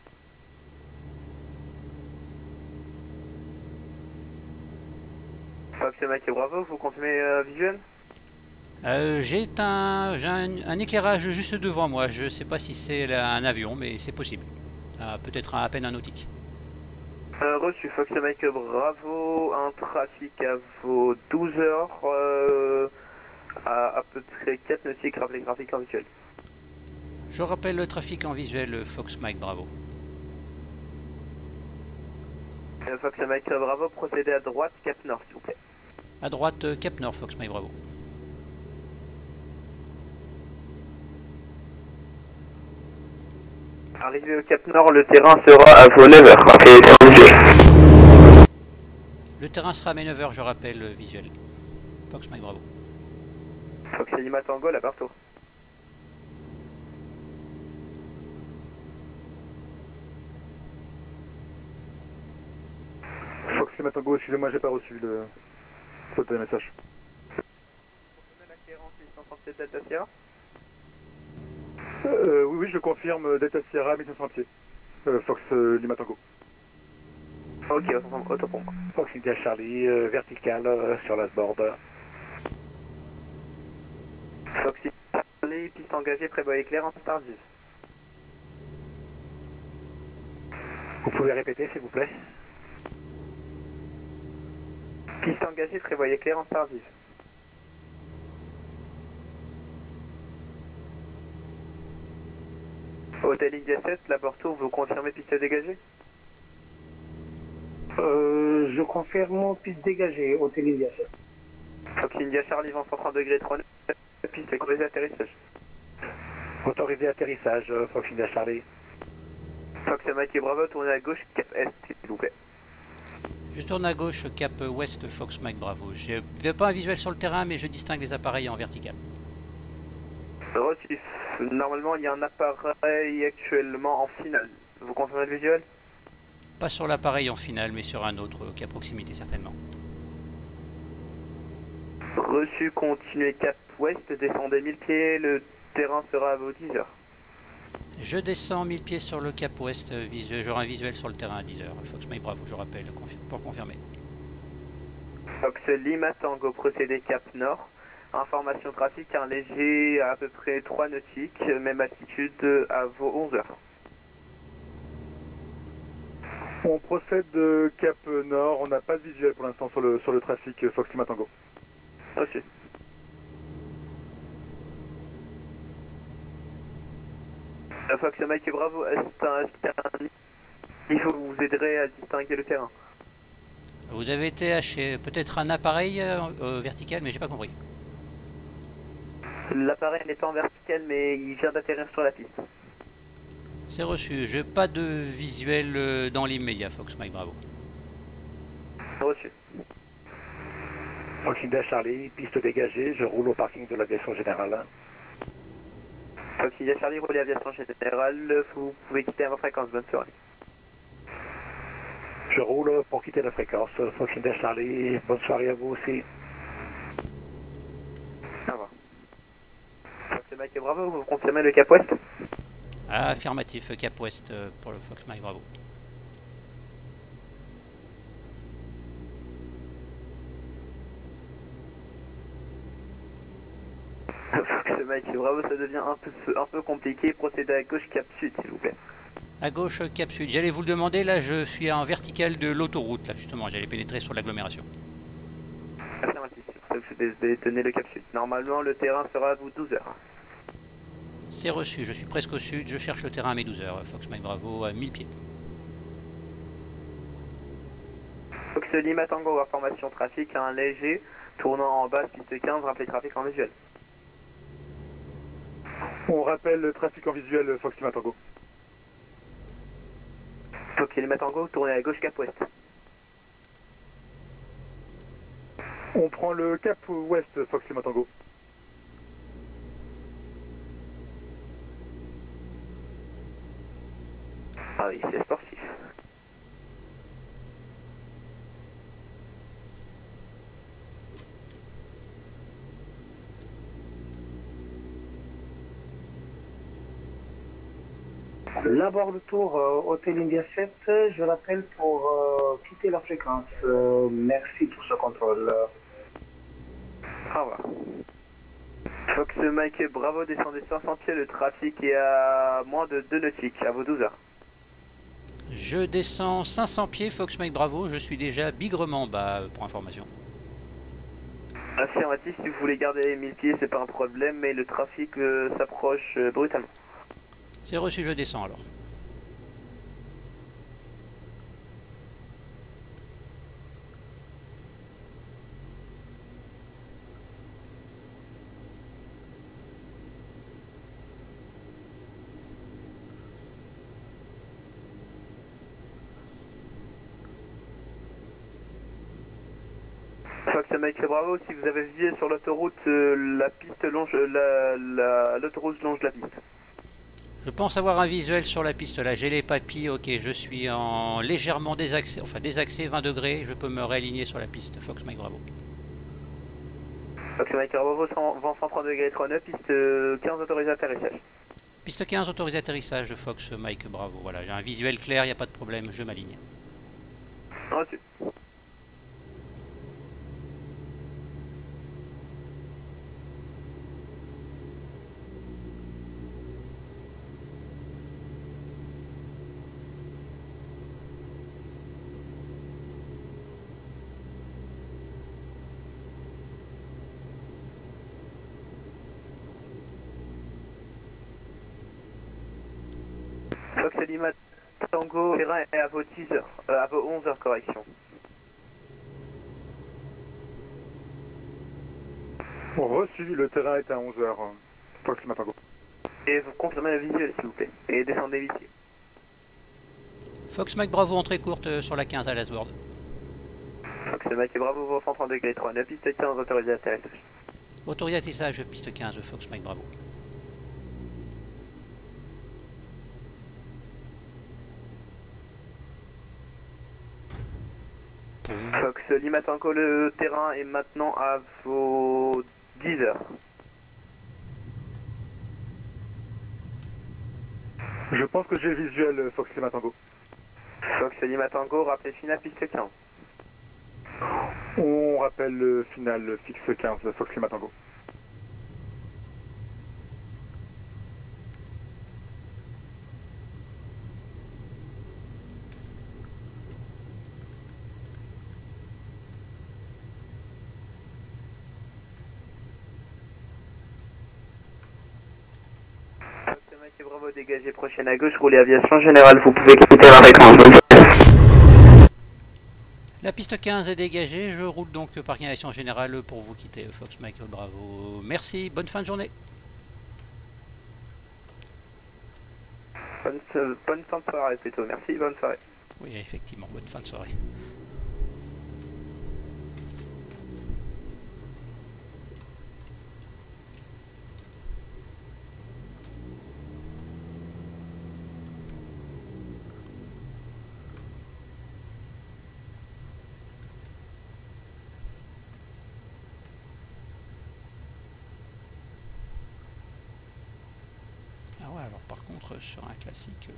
Fox Mike Bravo, vous confirmez euh, visuel? Euh, j'ai un, j'ai un, un éclairage juste devant moi, je sais pas si c'est un avion, mais c'est possible. Ah, Peut-être à peine un nautique. Euh, reçu, Fox Mike Bravo, un trafic à vos 12 heures, euh, à à peu près 4 nautiques, rappelez graphique en visuel. Je rappelle le trafic en visuel, Fox Mike Bravo. Euh, Fox Mike Bravo, procédez à droite, cap nord, s'il vous plaît. À droite, euh, Cap Nord, Fox Mike Bravo. Arrivé au cap nord, le terrain sera à vos 9 heures, rappelez terrain visuel. Le terrain sera à mes 9h, je rappelle, euh, visuel. Fox Mike Bravo. Fox Lima Tango, Laborto. Fox Lima Tango, excusez-moi, j'ai pas reçu le, votre message. Delta Sierra Euh, oui, oui, je confirme Delta Sierra 1500 pieds. Euh, Fox euh, Lima Tango. Ok, autopompe. autopompe. Fox India Charlie, euh, vertical euh, sur la board. Fox Charlie, piste engagée, prévoit éclair en tardive. Vous pouvez répéter, s'il vous plaît Piste engagée, prévoit éclair en tardive. Hôtel India 7, Laborto, vous confirmez piste dégagée? Euh, je confirme piste dégagée Hôtel India 7. Fox India Charlie, vent 130 degrés 3 piste autorisée atterrissage. Autorisé atterrissage, euh, Fox India Charlie. Fox Mike et Bravo, tournez à gauche, cap Est, s'il vous plaît. Je tourne à gauche, Cap Ouest, Fox Mike Bravo. Je n'ai pas un visuel sur le terrain, mais je distingue les appareils en vertical. Reçu. Normalement, il y a un appareil actuellement en finale. Vous confirmez le visuel? Pas sur l'appareil en finale, mais sur un autre, euh, qui est à proximité certainement. Reçu, continuez cap ouest, descendez 1000 pieds, le terrain sera à vos 10 heures. Je descends 1000 pieds sur le Cap Ouest, euh, visuel- j'aurai un visuel sur le terrain à 10h. Fox Mike Bravo, je rappelle, pour confirmer. Fox Lima Tango, procédé cap nord. Information trafic, un léger à, peu près 3 nautiques, même altitude à vos 11 heures. On procède de Cap Nord, on n'a pas de visuel pour l'instant sur le, sur le trafic Fox Lima Tango. Reçu. Fox Mike et Bravo, est-ce un, qu'un niveau vous aiderait à distinguer le terrain Vous avez été haché, peut-être un appareil euh, euh, vertical, mais j'ai pas compris. L'appareil n'est pas en vertical, mais il vient d'atterrir sur la piste. C'est reçu. Je pas de visuel euh, dans l'immédiat, Fox Mike Bravo. Reçu. Fox India Charlie, piste dégagée, je roule au parking de l'aviation générale. Fox India Charlie, roulez aviation générale, vous pouvez quitter à votre fréquence, bonne soirée. Je roule pour quitter la fréquence. Fox India Charlie, bonne soirée à vous aussi. Au revoir. Fox Mike Bravo, vous confirmez le cap ouest? Affirmatif, Cap Ouest euh, pour le Fox Mike Bravo. Fox Mike Bravo, ça devient un peu, un peu compliqué. Procédez à gauche cap sud, s'il vous plaît. À gauche, Cap Sud. J'allais vous le demander, là je suis en vertical de l'autoroute, là justement, j'allais pénétrer sur l'agglomération. Affirmatif, vais tenir le cap sud. Normalement, le terrain sera à vous 12 heures. C'est reçu, je suis presque au sud, je cherche le terrain à mes 12 heures. Fox Mike Bravo à 1000 pieds. Fox Lima Tango, information trafic, un léger, tournant en bas, piste 15, rappelez trafic en visuel. On rappelle le trafic en visuel Fox Lima Tango. Fox Lima Tango, tournez à gauche cap ouest. On prend le cap ouest Fox Lima Tango. Ah oui, c'est sportif. Labord de tour, euh, Hôtel India 7, je l'appelle pour euh, quitter la fréquence. Euh, merci pour ce contrôle. Au revoir. Fox Mike Bravo, descendez 500 pieds, le trafic est à moins de 2 nautiques, à vos 12 heures. Je descends 500 pieds, Fox Mike Bravo, je suis déjà bigrement bas pour information. Affirmatif, si vous voulez garder les 1000 pieds, c'est pas un problème, mais le trafic euh, s'approche euh, brutalement. C'est reçu, je descends alors. Mike Bravo, si vous avez visé sur l'autoroute, euh, la piste longe, la, l'autoroute longe la piste. Je pense avoir un visuel sur la piste là, j'ai les papiers, ok, je suis en légèrement désaxé, enfin désaxé 20 degrés, je peux me réaligner sur la piste, Fox Mike Bravo. Fox Mike Bravo, 100 vent 130 degrés 39, piste euh, 15 autorisé atterrissage. Piste 15 autorisé atterrissage, Fox Mike Bravo, voilà, j'ai un visuel clair, il n'y a pas de problème, je m'aligne. Reçu. Fox Lima Tango, terrain est à vos 10 heures, euh, à vos 11 heures, correction. Reçu, le terrain est à 11h. Fox Lima Tango. Et vous confirmez le visuel, s'il vous plaît. Et descendez vite. Fox Mike Bravo, entrée courte euh, sur la 15 à Lasbourd. Fox Mike Bravo, vos 130 degrés 39, piste 15 autorisé atterrissage. Autorisé atterrissage, piste 15, Fox Mike Bravo. Fox Lima Tango, le terrain est maintenant à vos 10 heures. Je pense que j'ai le visuel Fox Lima Tango. Fox Lima Tango, rappelez final piste 15. On rappelle le final fixe 15 Fox Lima Tango. Fox Mike Bravo, dégagez prochaine à gauche, roulez aviation générale, vous pouvez quitter la fréquence. La piste 15 est dégagée, je roule donc par aviation générale pour vous quitter, Fox Mike Bravo. Merci, bonne fin de journée. Bonne, bonne fin de soirée plutôt, merci, bonne soirée. Oui, effectivement, bonne fin de soirée. Ah ouais, alors par contre, sur un euh,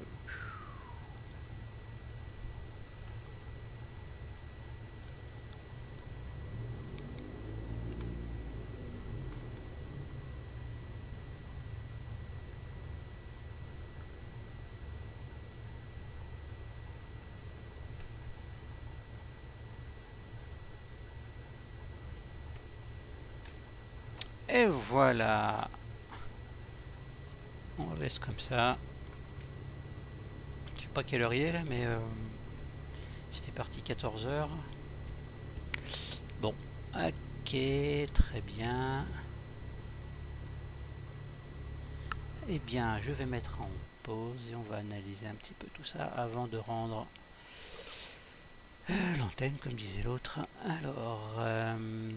Et voilà. On laisse comme ça. Pas quelle heure il est là, mais euh, j'étais parti 14 heures. Bon, ok, très bien. Eh bien, je vais mettre en pause et on va analyser un petit peu tout ça avant de rendre euh, l'antenne, comme disait l'autre. Alors, euh,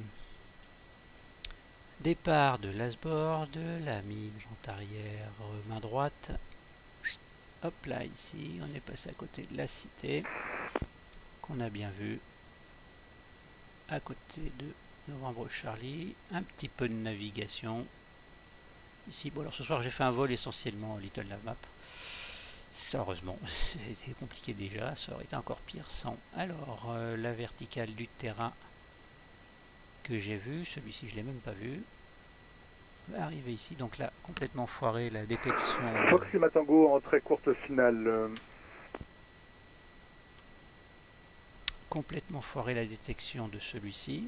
départ de l'asboard, la mine vente arrière, main droite. Hop là, ici, on est passé à côté de la cité, qu'on a bien vu, à côté de Novembre Charlie. Un petit peu de navigation. Ici, bon alors ce soir j'ai fait un vol essentiellement en Little Nav Map. Heureusement, c'était compliqué déjà, ça aurait été encore pire sans. Alors, euh, la verticale du terrain que j'ai vu, celui-ci je l'ai même pas vu. Va arriver ici, donc là, complètement foiré la détection. En très courte finale. complètement foiré la détection de celui-ci,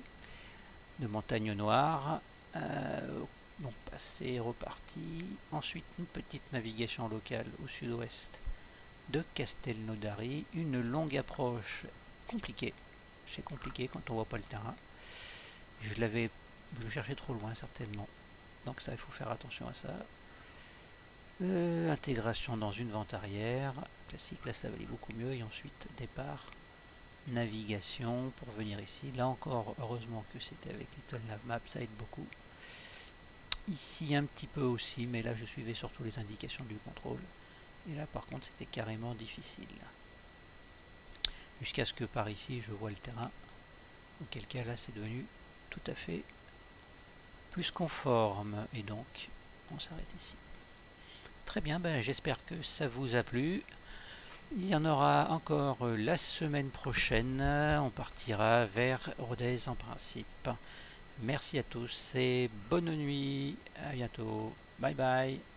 de Montagne Noire. Euh, donc passé, reparti. Ensuite une petite navigation locale au sud-ouest de Castelnaudary. Une longue approche compliquée. C'est compliqué quand on voit pas le terrain. Je l'avais, je cherchais trop loin certainement. Donc ça, il faut faire attention à ça. Euh, intégration dans une vente arrière. Classique, là ça valait beaucoup mieux. Et ensuite départ navigation pour venir ici. Là encore, heureusement que c'était avec Little Nav Map, ça aide beaucoup. Ici un petit peu aussi, mais là je suivais surtout les indications du contrôle. Et là par contre c'était carrément difficile. Jusqu'à ce que par ici je vois le terrain. Auquel cas là c'est devenu tout à fait plus conforme. Et donc on s'arrête ici. Très bien, ben, j'espère que ça vous a plu. Il y en aura encore euh, la semaine prochaine. On partira vers Rodez en principe. Merci à tous et bonne nuit. À bientôt. Bye bye.